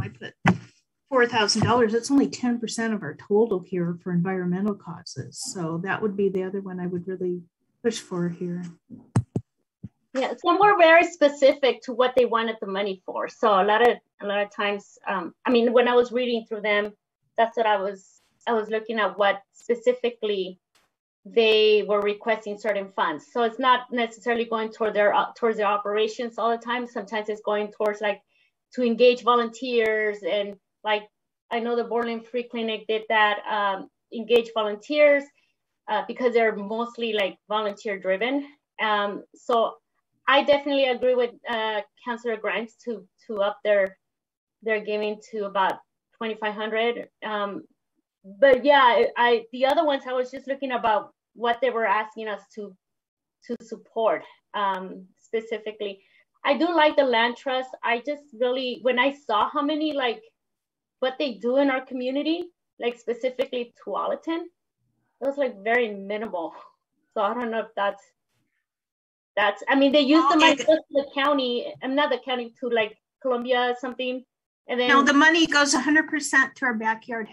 I put $4,000, that's only 10% of our total here for environmental causes. So that would be the other one I would really push for here. Yeah, some were very specific to what they wanted the money for. So a lot of a lot of times, um, I mean, when I was reading through them, that's what I was I was looking at what specifically they were requesting certain funds. So it's not necessarily going toward their towards their operations all the time. Sometimes it's going towards like to engage volunteers and like I know the Borland Free Clinic did that, um, engage volunteers uh, because they're mostly like volunteer driven. Um, so I definitely agree with uh, Councillor Grimes to to up their their giving to about 2,500. Um, but yeah, I the other ones I was just looking about what they were asking us to to support um, specifically. I do like the land trust. I just really when I saw how many like what they do in our community, like specifically Tualatin, it was like very minimal. So I don't know if that's that's I mean they use the money to the county, I'm not the county to like Columbia or something. And then no, the money goes 100% to our backyard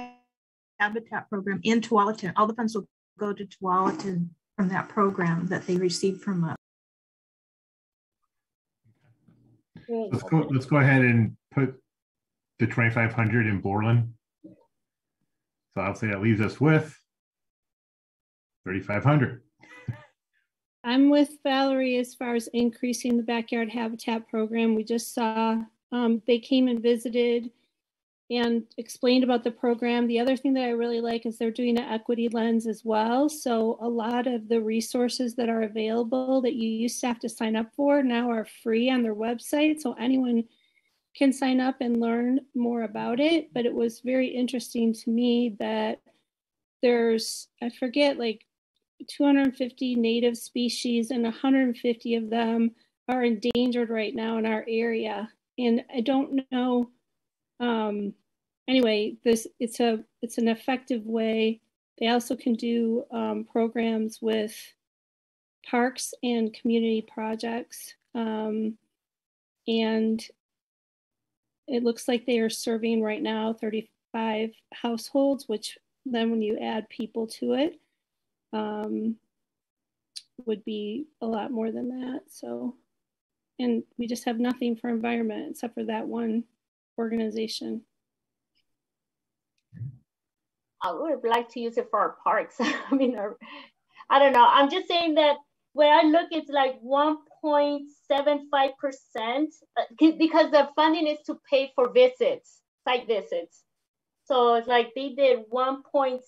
habitat program in Tualatin. All the funds will go to Tualatin from that program that they receive from us. Let's go, let's go ahead and put the 2,500 in Borland. So I'll say that leaves us with 3,500. *laughs* I'm with Valerie as far as increasing the backyard habitat program. We just saw um, they came and visited and explained about the program. The other thing that I really like is they're doing an equity lens as well. So a lot of the resources that are available that you used to have to sign up for now are free on their website. So anyone can sign up and learn more about it. But it was very interesting to me that there's, I forget, like 250 native species and 150 of them are endangered right now in our area. And I don't know, um, anyway, this it's a it's an effective way. They also can do um, programs with parks and community projects. Um, and it looks like they are serving right now 35 households, which then when you add people to it, um, would be a lot more than that. So, and we just have nothing for environment except for that one organization. I would like to use it for our parks. *laughs* I mean, our, I don't know. I'm just saying that when I look, it's like 1.6 75% uh, because the funding is to pay for visits, site visits. So it's like they did 1.7%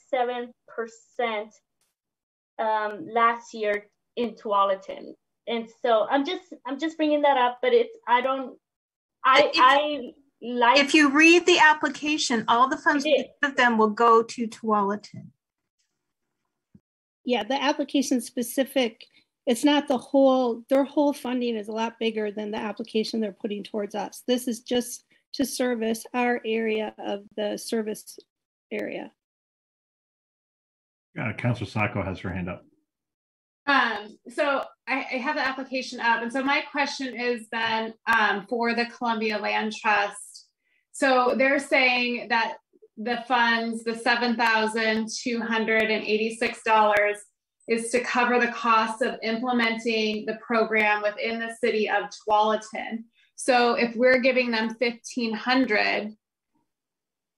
um, last year in Tualatin. And so I'm just I'm just bringing that up, but it's I don't I if, I like if you read the application, all the funds of them will go to Tualatin. Yeah, the application specific it's not the whole their whole funding is a lot bigger than the application they're putting towards us. This is just to service our area of the service area. Uh, councilor sacco has her hand up. Um, so I, I, have the application up and so my question is then um, for the columbia land trust. So they're saying that the funds the $7286 is to cover the costs of implementing the program within the city of Tualatin. So if we're giving them 1500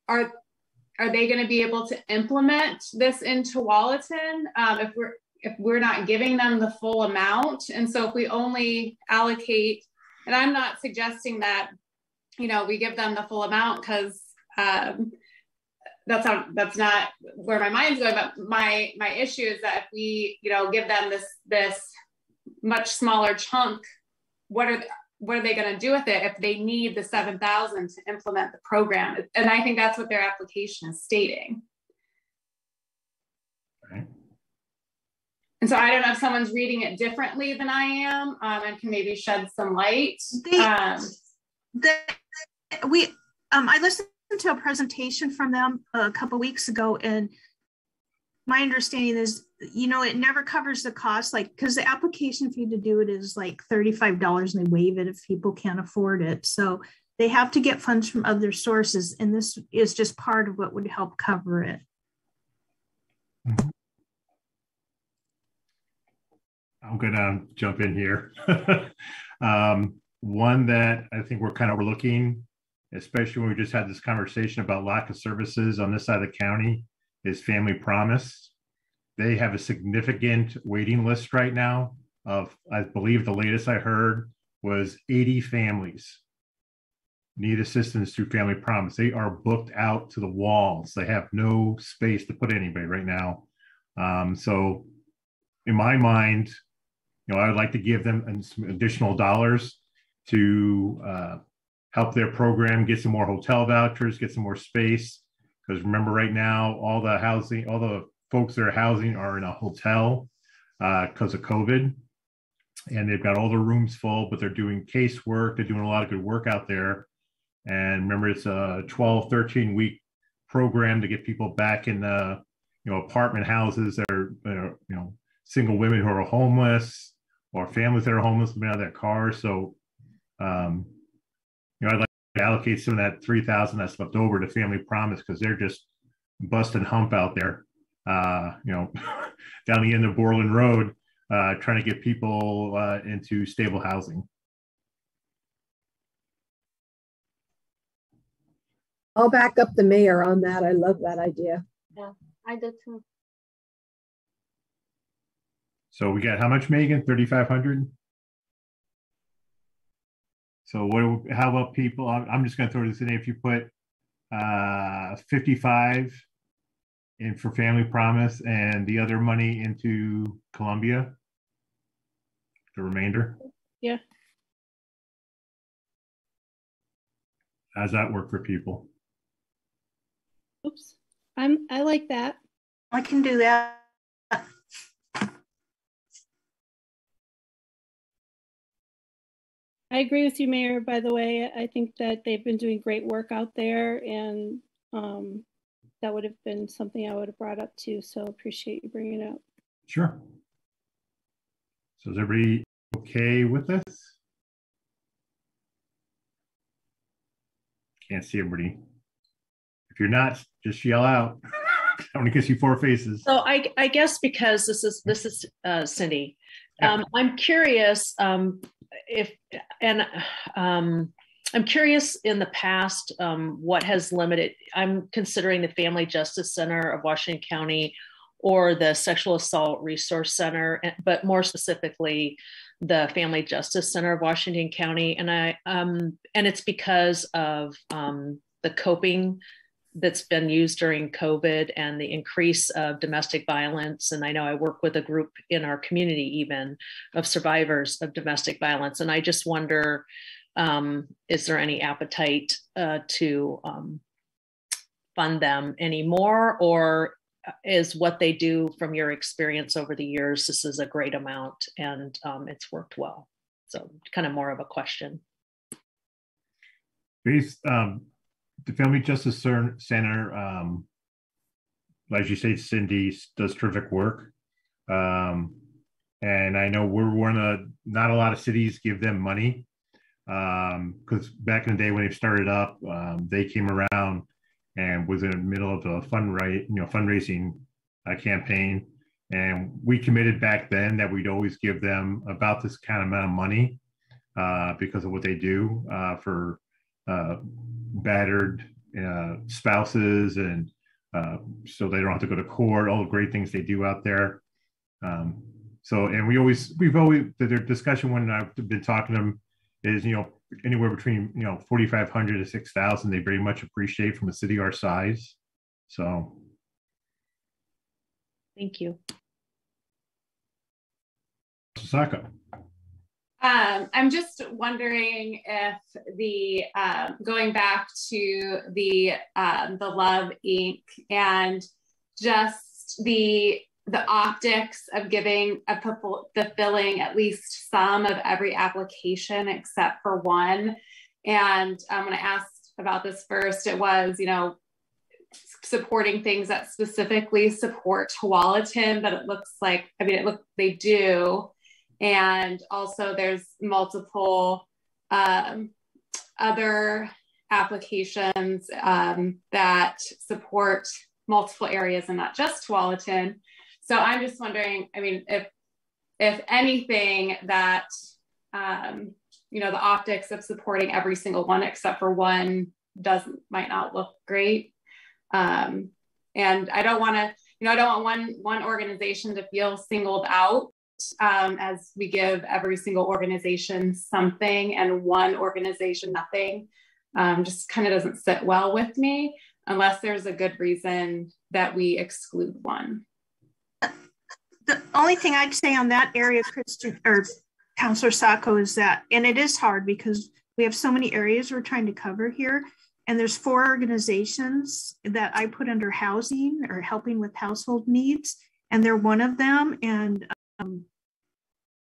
are are they going to be able to implement this in Tualatin? Um, if we're if we're not giving them the full amount. And so if we only allocate, and I'm not suggesting that, you know, we give them the full amount because um, that's not that's not where my mind's going. But my my issue is that if we, you know, give them this this much smaller chunk, what are what are they going to do with it if they need the 7,000 to implement the program? And I think that's what their application is stating. Right. And so I don't know if someone's reading it differently than I am um, and can maybe shed some light. They, um, the, we, um, I listened to a presentation from them a couple weeks ago and my understanding is you know it never covers the cost like because the application fee to do it is like $35 and they waive it if people can't afford it. So they have to get funds from other sources and this is just part of what would help cover it. I'm gonna jump in here. *laughs* Um, one that i think we're kind of overlooking especially when we just had this conversation about lack of services on this side of the county is Family Promise. They have a significant waiting list right now of, I believe the latest I heard was 80 families need assistance through Family Promise. They are booked out to the walls. They have no space to put anybody right now. Um, so, in my mind, you know, I would like to give them some additional dollars to uh, help their program get some more hotel vouchers, get some more space, because remember, right now, all the housing, all the folks that are housing are in a hotel because uh, of COVID. And they've got all the rooms full, but they're doing casework. They're doing a lot of good work out there. And remember, it's a 12, 13 week program to get people back in the, you know, apartment houses that are, you know, single women who are homeless or families that are homeless living out of their cars. So, um, you know, I'd like allocate some of that 3000 that's left over to family promise because they're just busting hump out there uh, you know *laughs* down the end of borland road uh, trying to get people uh, into stable housing. I'll back up the mayor on that. I love that idea. Yeah i do too. So we got how much megan? 3500 so what? How about people? I'm just going to throw this in. If you put uh, 55 in for Family Promise and the other money into Columbia, the remainder. Yeah. How's that work for people? Oops. I'm I like that. I can do that. I agree with you, Mayor. By the way, I think that they've been doing great work out there, and um, that would have been something I would have brought up too. So appreciate you bringing it up. Sure. So is everybody okay with this? Can't see everybody. If you're not, just yell out. *laughs* I want to kiss you four faces. So I, I guess because this is this is uh, Cindy. Um, I'm curious um, if and um, I'm curious in the past um, what has limited. I'm considering the Family Justice Center of Washington County or the Sexual Assault Resource Center, but more specifically, the Family Justice Center of Washington County, and I um, and it's because of um, the coping that's been used during COVID and the increase of domestic violence. And I know I work with a group in our community, even of survivors of domestic violence. And I just wonder um, is there any appetite uh, to um, fund them anymore? Or is what they do from your experience over the years, this is a great amount and um, it's worked well? So, kind of more of a question. Based, um, the Family Justice Center, um, as you say, Cindy does terrific work. Um, and I know we're one of not a lot of cities give them money because um, back in the day when they started up, um, they came around and was in the middle of a fund right, you know, fundraising uh, campaign, and we committed back then that we'd always give them about this kind of amount of money uh, because of what they do uh, for uh, battered uh, spouses and uh, so they don't have to go to court all the great things they do out there Um, so, and we always, we've always, their discussion when I've been talking to them is, you know, anywhere between, you know, 4,500 to 6,000, they very much appreciate from a city our size. So. Thank you. Sacco. Um, I'm just wondering if the um, going back to the um, the Love Inc. and just the the optics of giving a fulfilling at least some of every application except for one. And when I asked about this first, it was you know supporting things that specifically support Tualatin, but it looks like I mean it look they do and also there's multiple um, other applications um, that support multiple areas and not just Tualatin. So I'm just wondering, I mean, if if anything that um, you know the optics of supporting every single one except for one doesn't might not look great. Um, and I don't want to, you know, I don't want one one organization to feel singled out um, as we give every single organization something and one organization nothing um, just kind of doesn't sit well with me unless there's a good reason that we exclude one. The only thing I'd say on that area, Christian or Councillor Sacco, is that, and it is hard because we have so many areas we're trying to cover here. And there's four organizations that I put under housing or helping with household needs, and they're one of them. And um,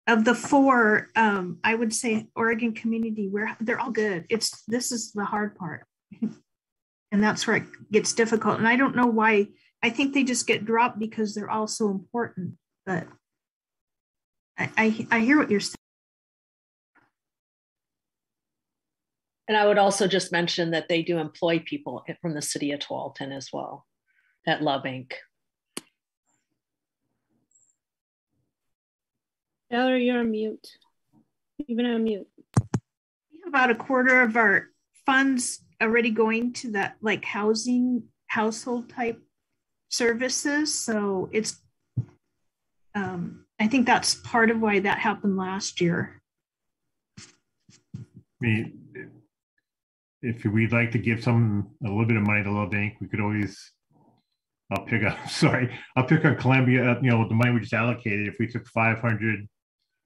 of the four, um, I would say Oregon Community, where they're all good. It's this is the hard part, *laughs* and that's where it gets difficult. And I don't know why. I think they just get dropped because they're all so important. But I, I, I hear what you're saying. And I would also just mention that they do employ people from the city of Tualatin as well at Love Inc. Valerie, you're on mute. Even on mute. We have about a quarter of our funds already going to that like housing household type services. So it's um, I think that's part of why that happened last year. I mean, if we'd like to give some a little bit of money to Love Inc., we could always. I'll pick up. *laughs* Sorry, I'll pick on Columbia. You know, the money we just allocated. If we took five hundred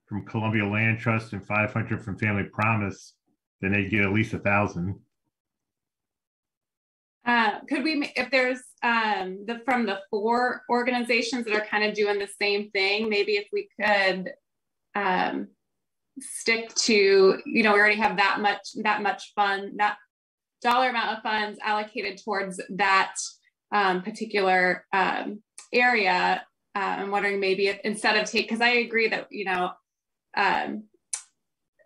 from Columbia Land Trust and 500 from Family Promise, then they'd get at least a thousand. Uh, could we, if there's um, the from the four organizations that are kind of doing the same thing, maybe if we could um, stick to, you know, we already have that much that much fund, that dollar amount of funds allocated towards that um, particular um, area. Uh, I'm wondering maybe if instead of take, because I agree that you know um,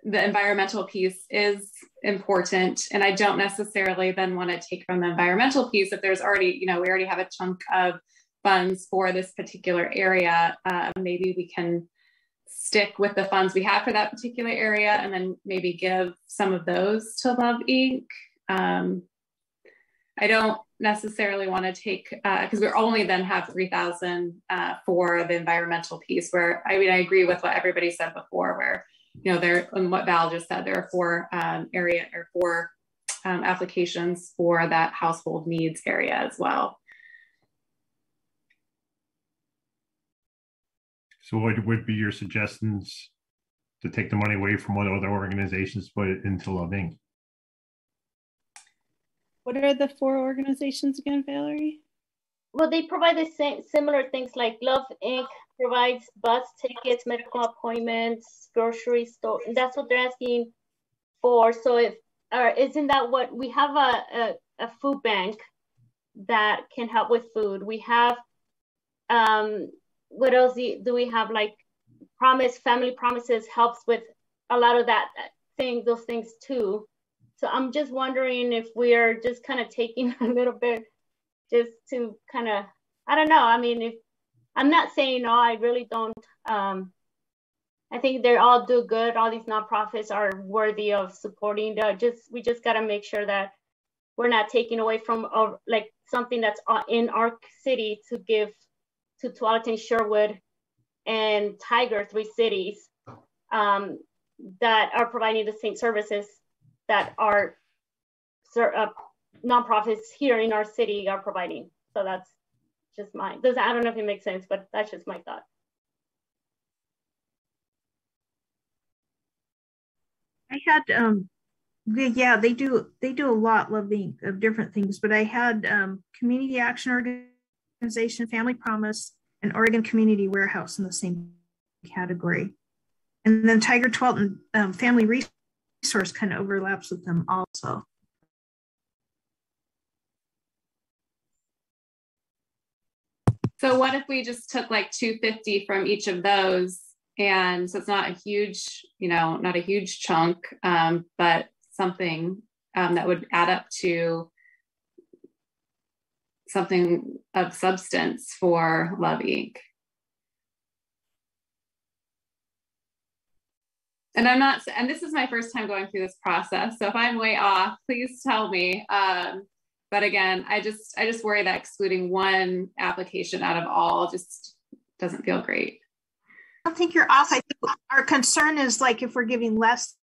the environmental piece is important. And i don't necessarily then want to take from the environmental piece if there's already you know we already have a chunk of funds for this particular area uh, maybe we can stick with the funds we have for that particular area and then maybe give some of those to love inc. Um, i don't necessarily want to take because uh, we're only then have 3000 uh, for the environmental piece where i mean i agree with what everybody said before where you know there and what val just said there are four um, area or four um, applications for that household needs area as well. So what would be your suggestions to take the money away from one other organizations put into love inc what are the four organizations again, Valerie? Well, they provide the same similar things like Love Inc. provides bus tickets, medical appointments, grocery store. That's what they're asking for. So if or isn't that what we have a, a, a food bank that can help with food. We have um what else do we have like promise family promises helps with a lot of that thing those things too so I'm just wondering if we are just kind of taking *laughs* a little bit just to kind of, I don't know. I mean, if I'm not saying no, I really don't. Um, I think they all do good. All these nonprofits are worthy of supporting. The, just we just got to make sure that we're not taking away from uh, like something that's in our city to give to Tualatin Sherwood and Tigard, three cities um, that are providing the same services that our uh, nonprofits here in our city are providing. So that's just my, Does I don't know if it makes sense, but that's just my thought. I had um yeah, they do they do a lot loving of different things, but I had um community action organization, Family Promise, and Oregon Community Warehouse in the same category. And then Tigard Tualatin um, Family Resource kind of overlaps with them also. So what if we just took like 250 from each of those? And so it's not a huge, you know, not a huge chunk, um, but something um, that would add up to something of substance for Love Inc. And I'm not, and this is my first time going through this process. So if I'm way off, please tell me. Um, but again, I just I just worry that excluding one application out of all just doesn't feel great. I don't think you're off. I think our concern is like if we're giving less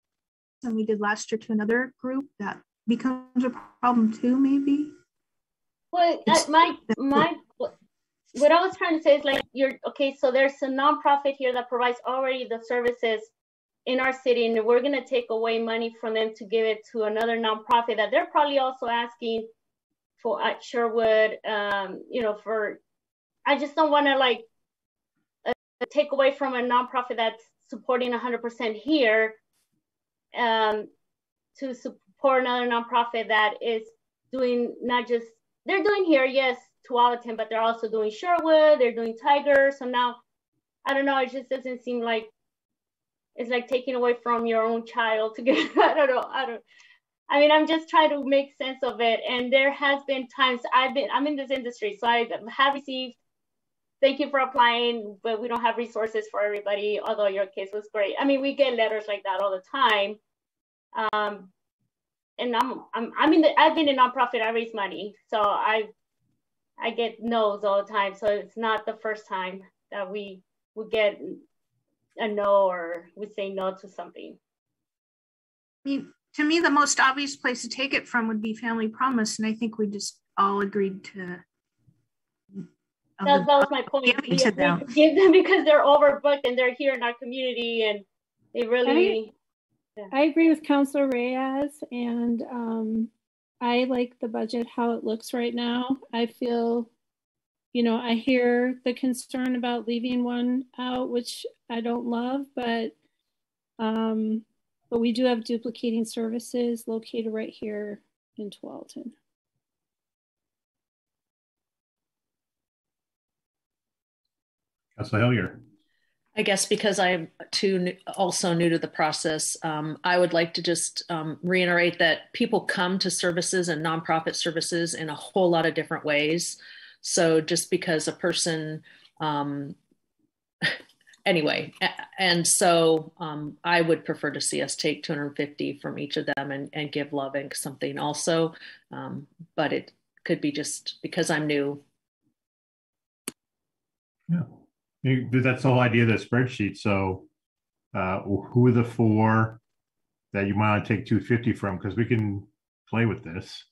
than we did last year to another group, that becomes a problem too, maybe. Well, uh, my my what I was trying to say is like you're okay. So there's a nonprofit here that provides already the services in our city, and we're gonna take away money from them to give it to another nonprofit that they're probably also asking for at Sherwood, um, you know, for I just don't want to like uh, take away from a nonprofit that's supporting 100% here um, to support another nonprofit that is doing not just they're doing here, yes, Tualatin, but they're also doing Sherwood, they're doing Tigard. So now, I don't know, it just doesn't seem like it's like taking away from your own child to *laughs* get. I don't know. I don't. I mean, I'm just trying to make sense of it. And there has been times I've been, I'm in this industry, so I have received, thank you for applying, but we don't have resources for everybody, although your case was great. I mean, we get letters like that all the time. Um, and I'm, I'm, in the, I've been in nonprofit, I raise money. So I, I get no's all the time. So it's not the first time that we would get a no or we say no to something. I mean, to me, the most obvious place to take it from would be Family Promise, and I think we just all agreed to. That, that was my point. We to them. give them because they're overbooked and they're here in our community, and they really. I, yeah. I agree with Councilor Reyes, and um, I like the budget how it looks right now. I feel, you know, I hear the concern about leaving one out, which I don't love, but um, but we do have duplicating services located right here in Tualatin. Councilor Hillier. I guess because I'm too also new to the process, um, I would like to just um, reiterate that people come to services and nonprofit services in a whole lot of different ways. So just because a person um, *laughs* anyway, and so um, I would prefer to see us take 250 from each of them and, and give Love Inc. something also. Um, but it could be just because I'm new. Yeah, that's the whole idea of the spreadsheet. So, uh, who are the four that you might take 250 from? Because we can play with this.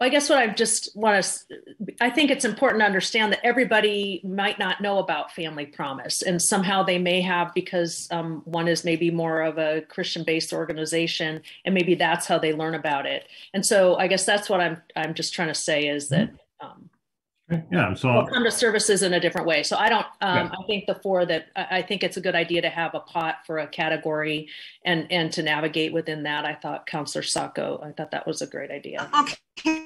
I guess what I just want to, I think it's important to understand that everybody might not know about Family Promise, and somehow they may have because um, one is maybe more of a Christian-based organization, and maybe that's how they learn about it. And so, I guess that's what I'm I'm just trying to say is that. Um, yeah, so we'll come to services in a different way. So I don't. Um, yeah. I think the four that I think it's a good idea to have a pot for a category and and to navigate within that. I thought Councillor Sacco. I thought that was a great idea. Okay.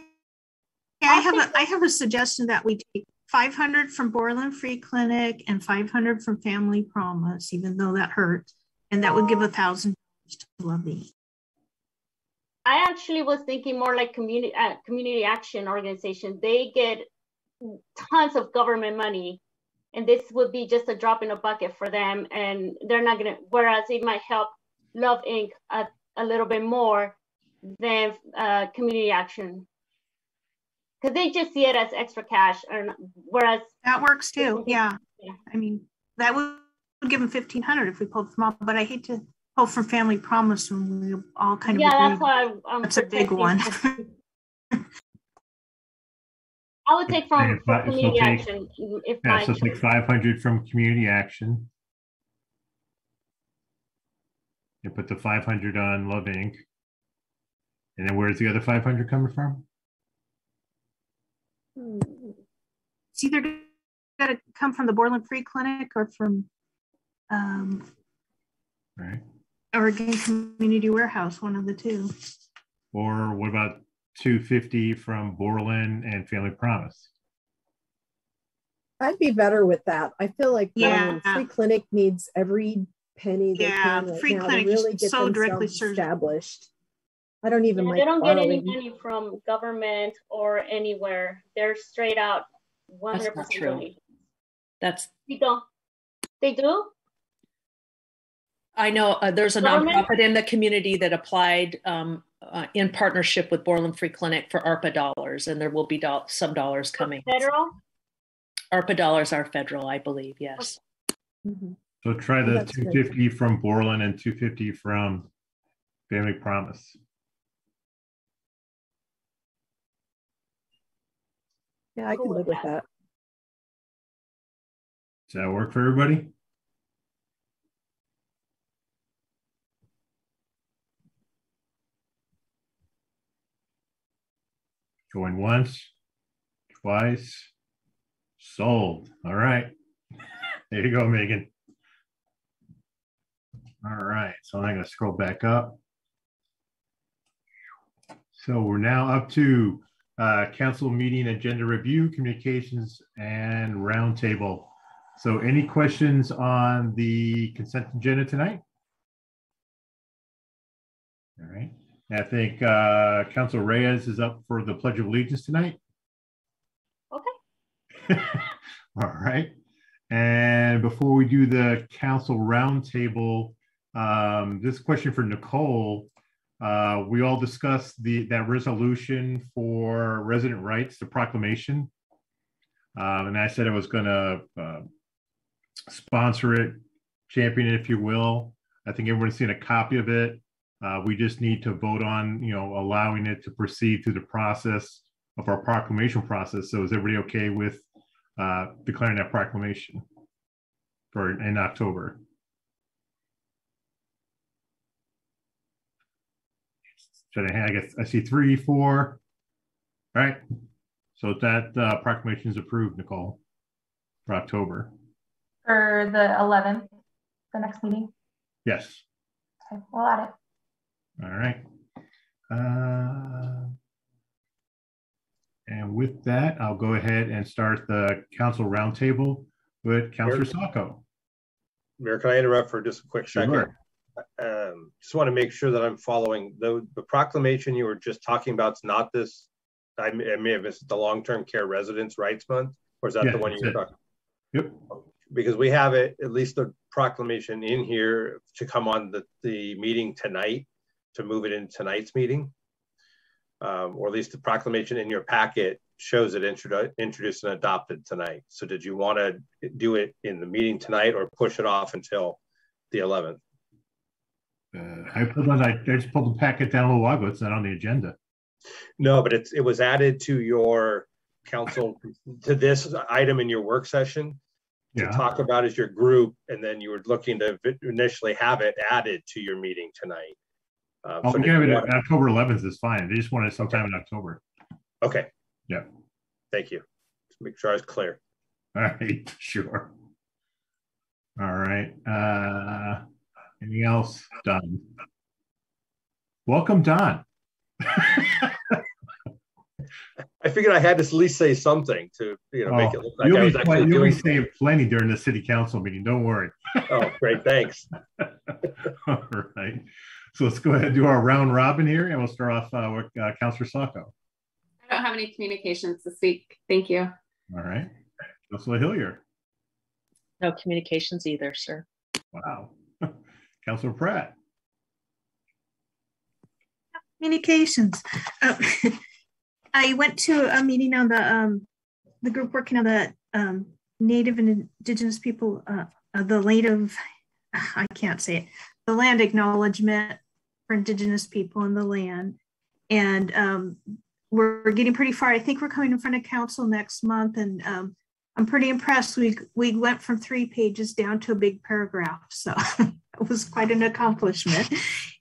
Yeah, I have a I have a suggestion that we take 500 from Borland Free Clinic and 500 from Family Promise, even though that hurts, and that would give a thousand to Love Inc. I actually was thinking more like community uh, community action organization. They get tons of government money, and this would be just a drop in a bucket for them, and they're not gonna. Whereas it might help Love Inc. a, a little bit more than uh, community action because they just see it as extra cash, and whereas that works too. Yeah, yeah. I mean that would give them fifteen hundred if we pulled from all, but I hate to pull from Family Promise when we all kind of yeah. Agreed. That's why I'm that's a big one. *laughs* I would take from, from community take, action. If yeah, so it's like 500 from community action. You put the 500 on Love Inc. And then where's the other 500 coming from? It's either got to come from the Borland Free Clinic or from um, right. Oregon Community Warehouse, one of the two. Or what about 250 from Borland and Family Promise? I'd be better with that. I feel like yeah. Free Clinic needs every penny they yeah, can right Free now Clinic to really get so directly established. I don't even yeah, like they don't borrowing. get any money from government or anywhere. They're straight out 100% That's not true. donation. That's They don't. They do? I know uh, there's a Government? nonprofit in the community that applied um, uh, in partnership with Borland Free Clinic for ARPA dollars, and there will be do- some dollars coming. Federal? ARPA dollars are federal, I believe. Yes. Mhm. So try Oh, the that's good. 250 from Borland and 250 from Family Promise. Yeah, I Cool can live with that. that. Does that work for everybody? Going once, twice, sold. All right. *laughs* There you go, Megan. All right, so I'm gonna scroll back up. So we're now up to uh, council meeting agenda review, communications, and roundtable. So any questions on the consent agenda tonight? All right, I think uh, Council Reyes is up for the Pledge of Allegiance tonight. Okay. *laughs* All right. And before we do the council roundtable, um, this question for Nicole. Uh, we all discussed the that resolution for resident rights, the proclamation. Um, and I said I was going to uh, sponsor it, champion it, if you will. I think everyone's seen a copy of it. Uh, we just need to vote on, you know, allowing it to proceed through the process of our proclamation process. So is everybody okay with uh, declaring that proclamation for in October? Should I, I guess I see three, four. All right. So that uh, proclamation is approved, Nicole, for October. For the 11th, the next meeting. Yes. Okay, we'll add it. All right. Uh, and with that, I'll go ahead and start the council roundtable with Councilor Sacco. Mayor, can I interrupt for just a quick second? Um, just want to make sure that I'm following the, the proclamation you were just talking about. It's not this, I may, I may have missed the long-term care residents rights month, or is that Yeah, the one you that's were it. talking? Yep. Because we have it, at least the proclamation in here to come on the, the meeting tonight, to move it in tonight's meeting. Um, or at least the proclamation in your packet shows it introdu- introduced and adopted tonight. So did you want to do it in the meeting tonight or push it off until the 11th? Uh, I pulled on, I I just pulled the packet down a little while ago. It's not on the agenda. No, but it's, it was added to your council, to this item in your work session to Yeah. talk about as your group, and then you were looking to initially have it added to your meeting tonight. Um, Oh, so we did have it October 11th is fine. They just want it sometime in October. Okay. Yeah. Thank you. Just make sure I was clear. *laughs* All right, sure. All right. Uh, anything else? Done. Welcome, Don. *laughs* I figured I had to at least say something to, you know, make Oh, it look like you'll I be was plen- actually you'll doing. be saying plenty during the city council meeting. Don't worry. Oh, great, thanks. *laughs* All right. So let's go ahead and do our round robin here, and we'll start off uh, with uh, Councilor Sacco. I don't have any communications this week. Thank you. All right. Councilor Hillier. No communications either, sir. Wow. Councilor Pratt. Communications. Uh, *laughs* I went to a meeting on the um, the group working on the um, Native and Indigenous people, uh, uh, the native, I can't say it, the land acknowledgement for Indigenous people in the land. And um, we're getting pretty far. I think we're coming in front of council next month, and um, I'm pretty impressed. We we went from three pages down to a big paragraph, so *laughs* *laughs* was quite an accomplishment.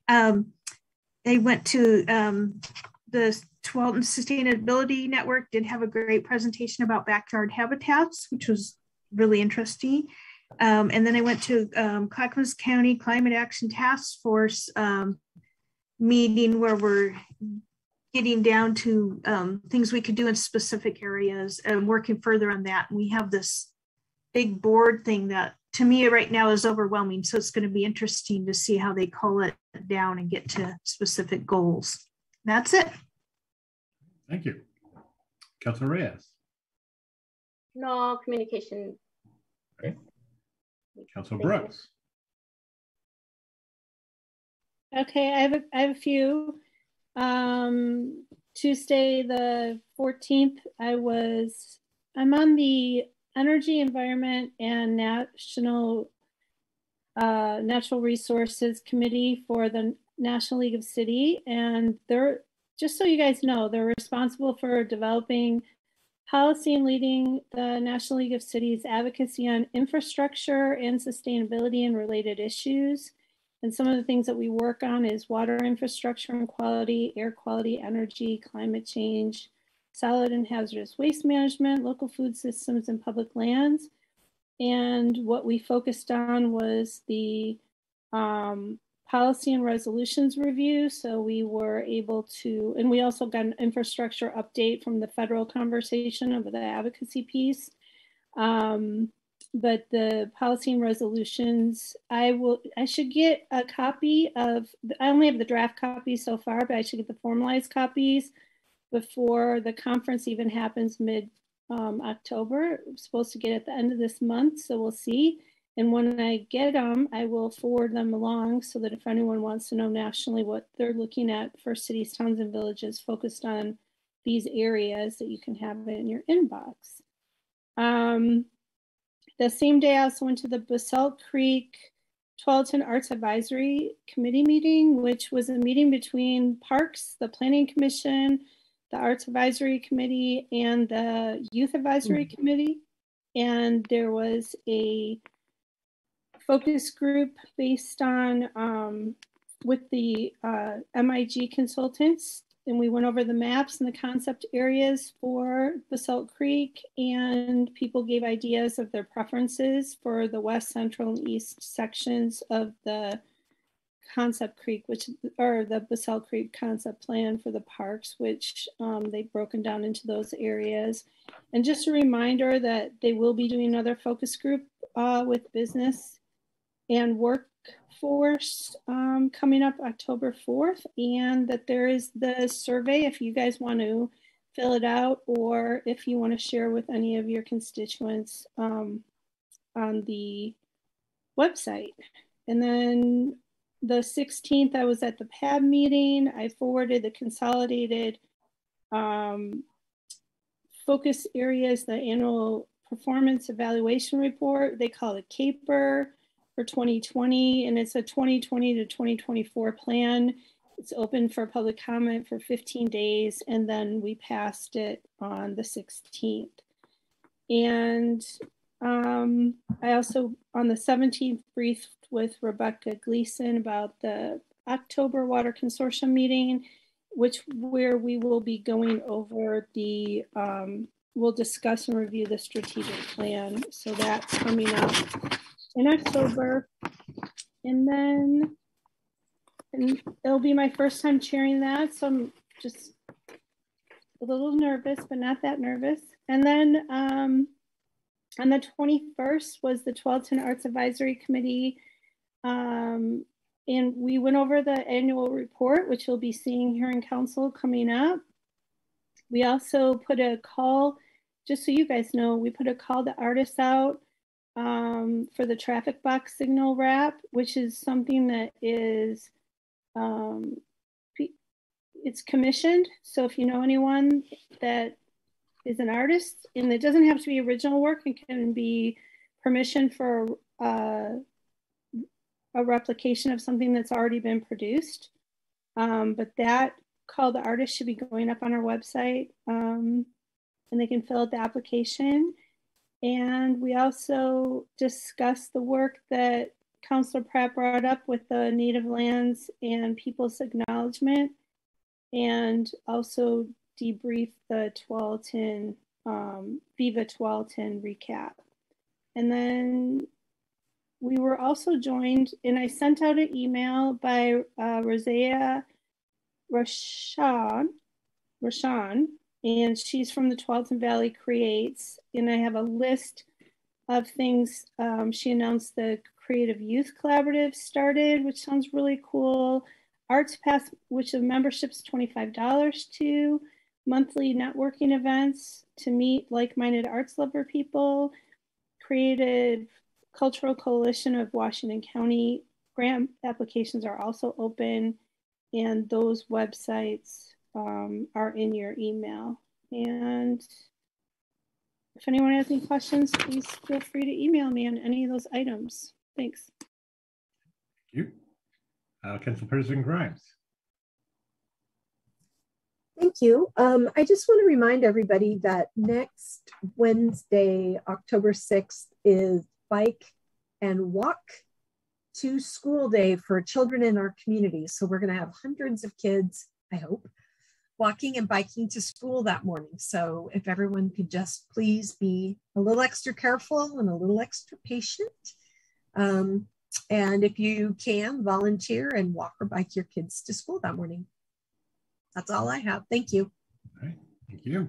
Um, they went to um, the Tualatin Sustainability Network. Did have a great presentation about backyard habitats, which was really interesting. Um, and then I went to um, Clackamas County Climate Action Task Force um, meeting where we're getting down to um, things we could do in specific areas and working further on that. And we have this big board thing that to me right now is overwhelming. So it's going to be interesting to see how they call it down and get to specific goals. That's it. Thank you. Councilor Reyes. No communication. Okay. Councilor Brooks. Okay, I have a, I have a few. Um, Tuesday the 14th, I was, I'm on the Energy, Environment, and National uh, Natural Resources Committee for the National League of City. And they're, just so you guys know, they're responsible for developing policy and leading the National League of Cities advocacy on infrastructure and sustainability and related issues. And some of the things that we work on is water infrastructure and quality, air quality, energy, climate change, solid and hazardous waste management, local food systems, and public lands. And what we focused on was the um, policy and resolutions review. So we were able to, and we also got an infrastructure update from the federal conversation of the advocacy piece. Um, but the policy and resolutions, I will, I should get a copy of, I only have the draft copy so far, but I should get the formalized copies before the conference even happens mid um, October. I'm supposed to get at the end of this month, so we'll see. And when I get them, I will forward them along so that if anyone wants to know nationally what they're looking at for cities, towns, and villages focused on these areas, that you can have it in your inbox. Um, the same day, I also went to the Basalt Creek Tualatin Arts Advisory Committee meeting, which was a meeting between Parks, the Planning Commission, the Arts Advisory Committee, and the Youth Advisory mm -hmm. Committee. And there was a focus group based on um, with the uh, MIG consultants and we went over the maps and the concept areas for Basalt Creek and people gave ideas of their preferences for the west, central, and east sections of the concept creek, which or the Basalt Creek concept plan for the parks, which um, they've broken down into those areas. And just a reminder that they will be doing another focus group uh, with business and workforce um, coming up October 4th, and that there is the survey if you guys want to fill it out or if you want to share with any of your constituents um, on the website. And then the 16th, I was at the PAB meeting. I forwarded the consolidated um, focus areas, the annual performance evaluation report. They call it CAPER for 2020, and it's a 2020 to 2024 plan. It's open for public comment for 15 days, and then we passed it on the 16th. And um, I also, on the 17th, briefed with Rebecca Gleason about the October Water Consortium meeting, which where we will be going over the, um, we'll discuss and review the strategic plan. So that's coming up in October. And then and it'll be my first time chairing that. So I'm just a little nervous, but not that nervous. And then um, on the 21st was the Tualatin Arts Advisory Committee. Um, and we went over the annual report, which you'll be seeing here in council coming up. We also put a call, just so you guys know, we put a call to artists out um, for the traffic box signal wrap, which is something that is um, it's commissioned. So if you know anyone that is an artist, and it doesn't have to be original work, it can be permission for uh, a replication of something that's already been produced. Um, but that call the artist should be going up on our website um, and they can fill out the application. And we also discussed the work that Councilor Pratt brought up with the native lands and people's acknowledgement and also debrief the Tualatin, um, Viva Tualatin recap. And then we were also joined, and I sent out an email by uh, Rosea Rashan, Rashan, and she's from the Tualatin Valley Creates. And I have a list of things. Um, she announced the Creative Youth Collaborative started, which sounds really cool. Arts Pass, which the membership's $25 to, monthly networking events to meet like-minded arts lover people, creative cultural coalition of Washington County grant applications are also open and those websites um, are in your email. And if anyone has any questions, please feel free to email me on any of those items. Thanks. Thank you. Uh, Council President Grimes. Thank you. Um, I just want to remind everybody that next Wednesday, October 6th, is Bike and Walk to School Day for children in our community. So we're going to have hundreds of kids, I hope, walking and biking to school that morning. So if everyone could just please be a little extra careful and a little extra patient. Um, and if you can, volunteer and walk or bike your kids to school that morning. That's all I have. Thank you. All right, thank you.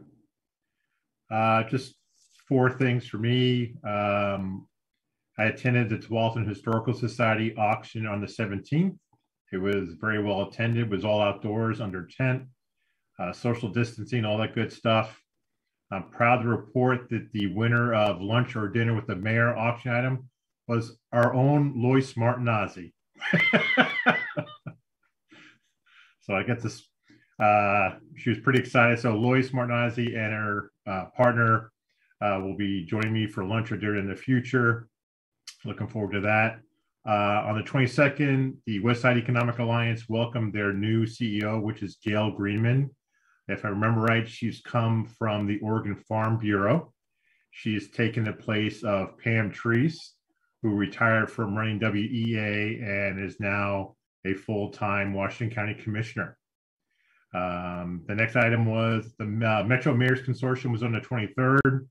Uh, just four things for me. Um, I attended the Tualatin Historical Society auction on the 17th. It was very well attended, was all outdoors under tent, uh, social distancing, all that good stuff. I'm proud to report that the winner of lunch or dinner with the mayor auction item was our own Lois Martinazzi. *laughs* so I get this. Uh, she was pretty excited. So Lois Martinazzi and her uh, partner uh, will be joining me for lunch or dinner in the future. Looking forward to that. Uh, on the 22nd, the West Side Economic Alliance welcomed their new CEO, which is Gail Greenman. If I remember right, she's come from the Oregon Farm Bureau. She has taken the place of Pam Treece, who retired from running WEA and is now a full-time Washington County Commissioner. Um, the next item was the uh, Metro Mayors Consortium was on the 23rd.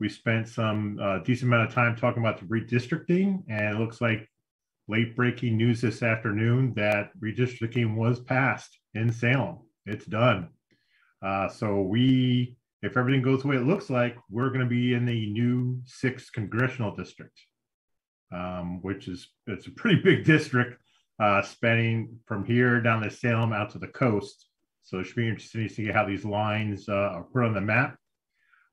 We spent some uh, decent amount of time talking about the redistricting, and it looks like late breaking news this afternoon that redistricting was passed in Salem. It's done. Uh, so we, if everything goes the way it looks like, we're going to be in the new sixth congressional district, um, which is it's a pretty *laughs* big district, uh, spanning from here down to Salem out to the coast. So it should be interesting to see how these lines uh, are put on the map.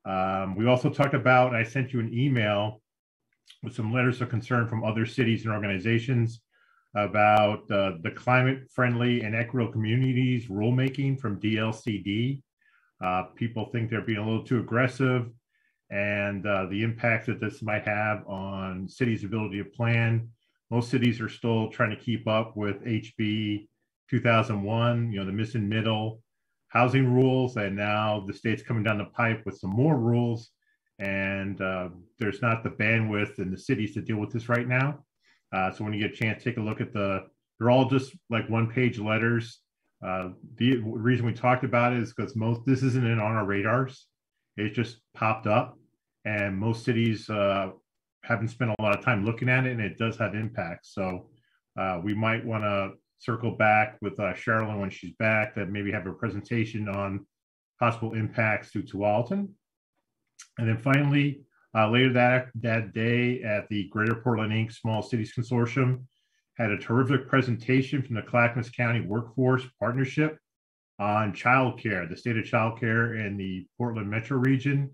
Um, we also talked about, I sent you an email with some letters of concern from other cities and organizations about uh, the climate friendly and equitable communities rulemaking from DLCD. Uh, people think they're being a little too aggressive and uh, the impact that this might have on cities' ability to plan. Most cities are still trying to keep up with HB 2001, you know, the missing middle housing rules, and now the state's coming down the pipe with some more rules, and uh, there's not the bandwidth in the cities to deal with this right now. Uh, so when you get a chance, take a look at the. They're all just like one-page letters. Uh, the reason we talked about it is because most this isn't on our radars. It just popped up, and most cities uh, haven't spent a lot of time looking at it, and it does have impact. So uh, we might want to circle back with uh, Sherilyn when she's back that maybe have a presentation on possible impacts to Tualatin. And then finally, uh, later that, that day at the Greater Portland Inc. Small Cities Consortium, had a terrific presentation from the Clackamas County Workforce Partnership on childcare, the state of childcare in the Portland metro region.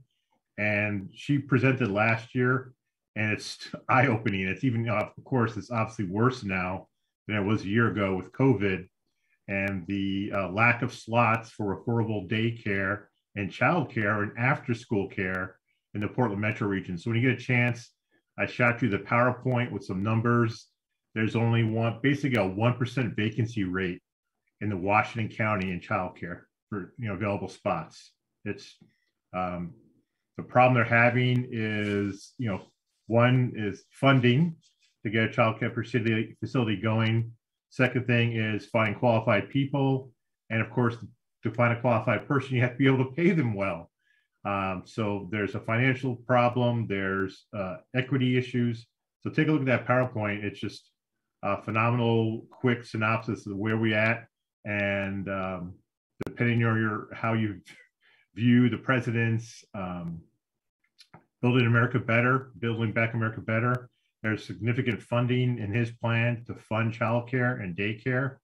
And she presented last year, and it's *laughs* eye opening. It's even, of course, it's obviously worse now than it was a year ago with COVID. and the uh, lack of slots for affordable daycare and childcare and after school care in the Portland metro region. So when you get a chance, I shot you the PowerPoint with some numbers. There's only one, basically a 1% vacancy rate in the Washington County in childcare for you know available spots. It's um, the problem they're having is you know one is funding to get a childcare facility facility going. Second thing is find qualified people, and of course, to find a qualified person, you have to be able to pay them well. Um, so there's a financial problem. There's uh, equity issues. So take a look at that PowerPoint. It's just a phenomenal, quick synopsis of where we at, and um, depending on your how you view the president's um, building America better, building back America better. There's significant funding in his plan to fund childcare and daycare.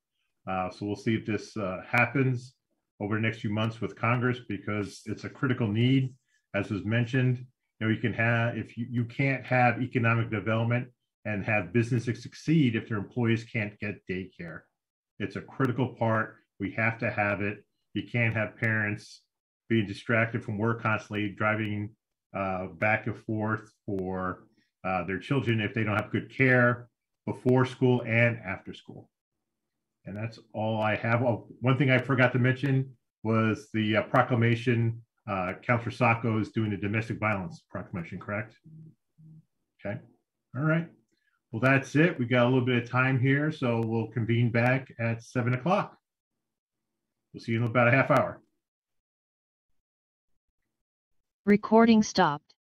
Uh, so we'll see if this uh, happens over the next few months with Congress because it's a critical need. As was mentioned, you know, you can have if you, you can't have economic development and have businesses succeed if their employees can't get daycare. It's a critical part. We have to have it. You can't have parents being distracted from work constantly, driving uh, back and forth for uh, their children if they don't have good care before school and after school. And that's all I have. Oh, one thing I forgot to mention was the uh, proclamation. Uh, Councilor Sacco is doing the domestic violence proclamation, correct? Okay. All right. Well, that's it. We got a little bit of time here, so we'll convene back at seven o'clock. We'll see you in about a half hour. Recording stopped.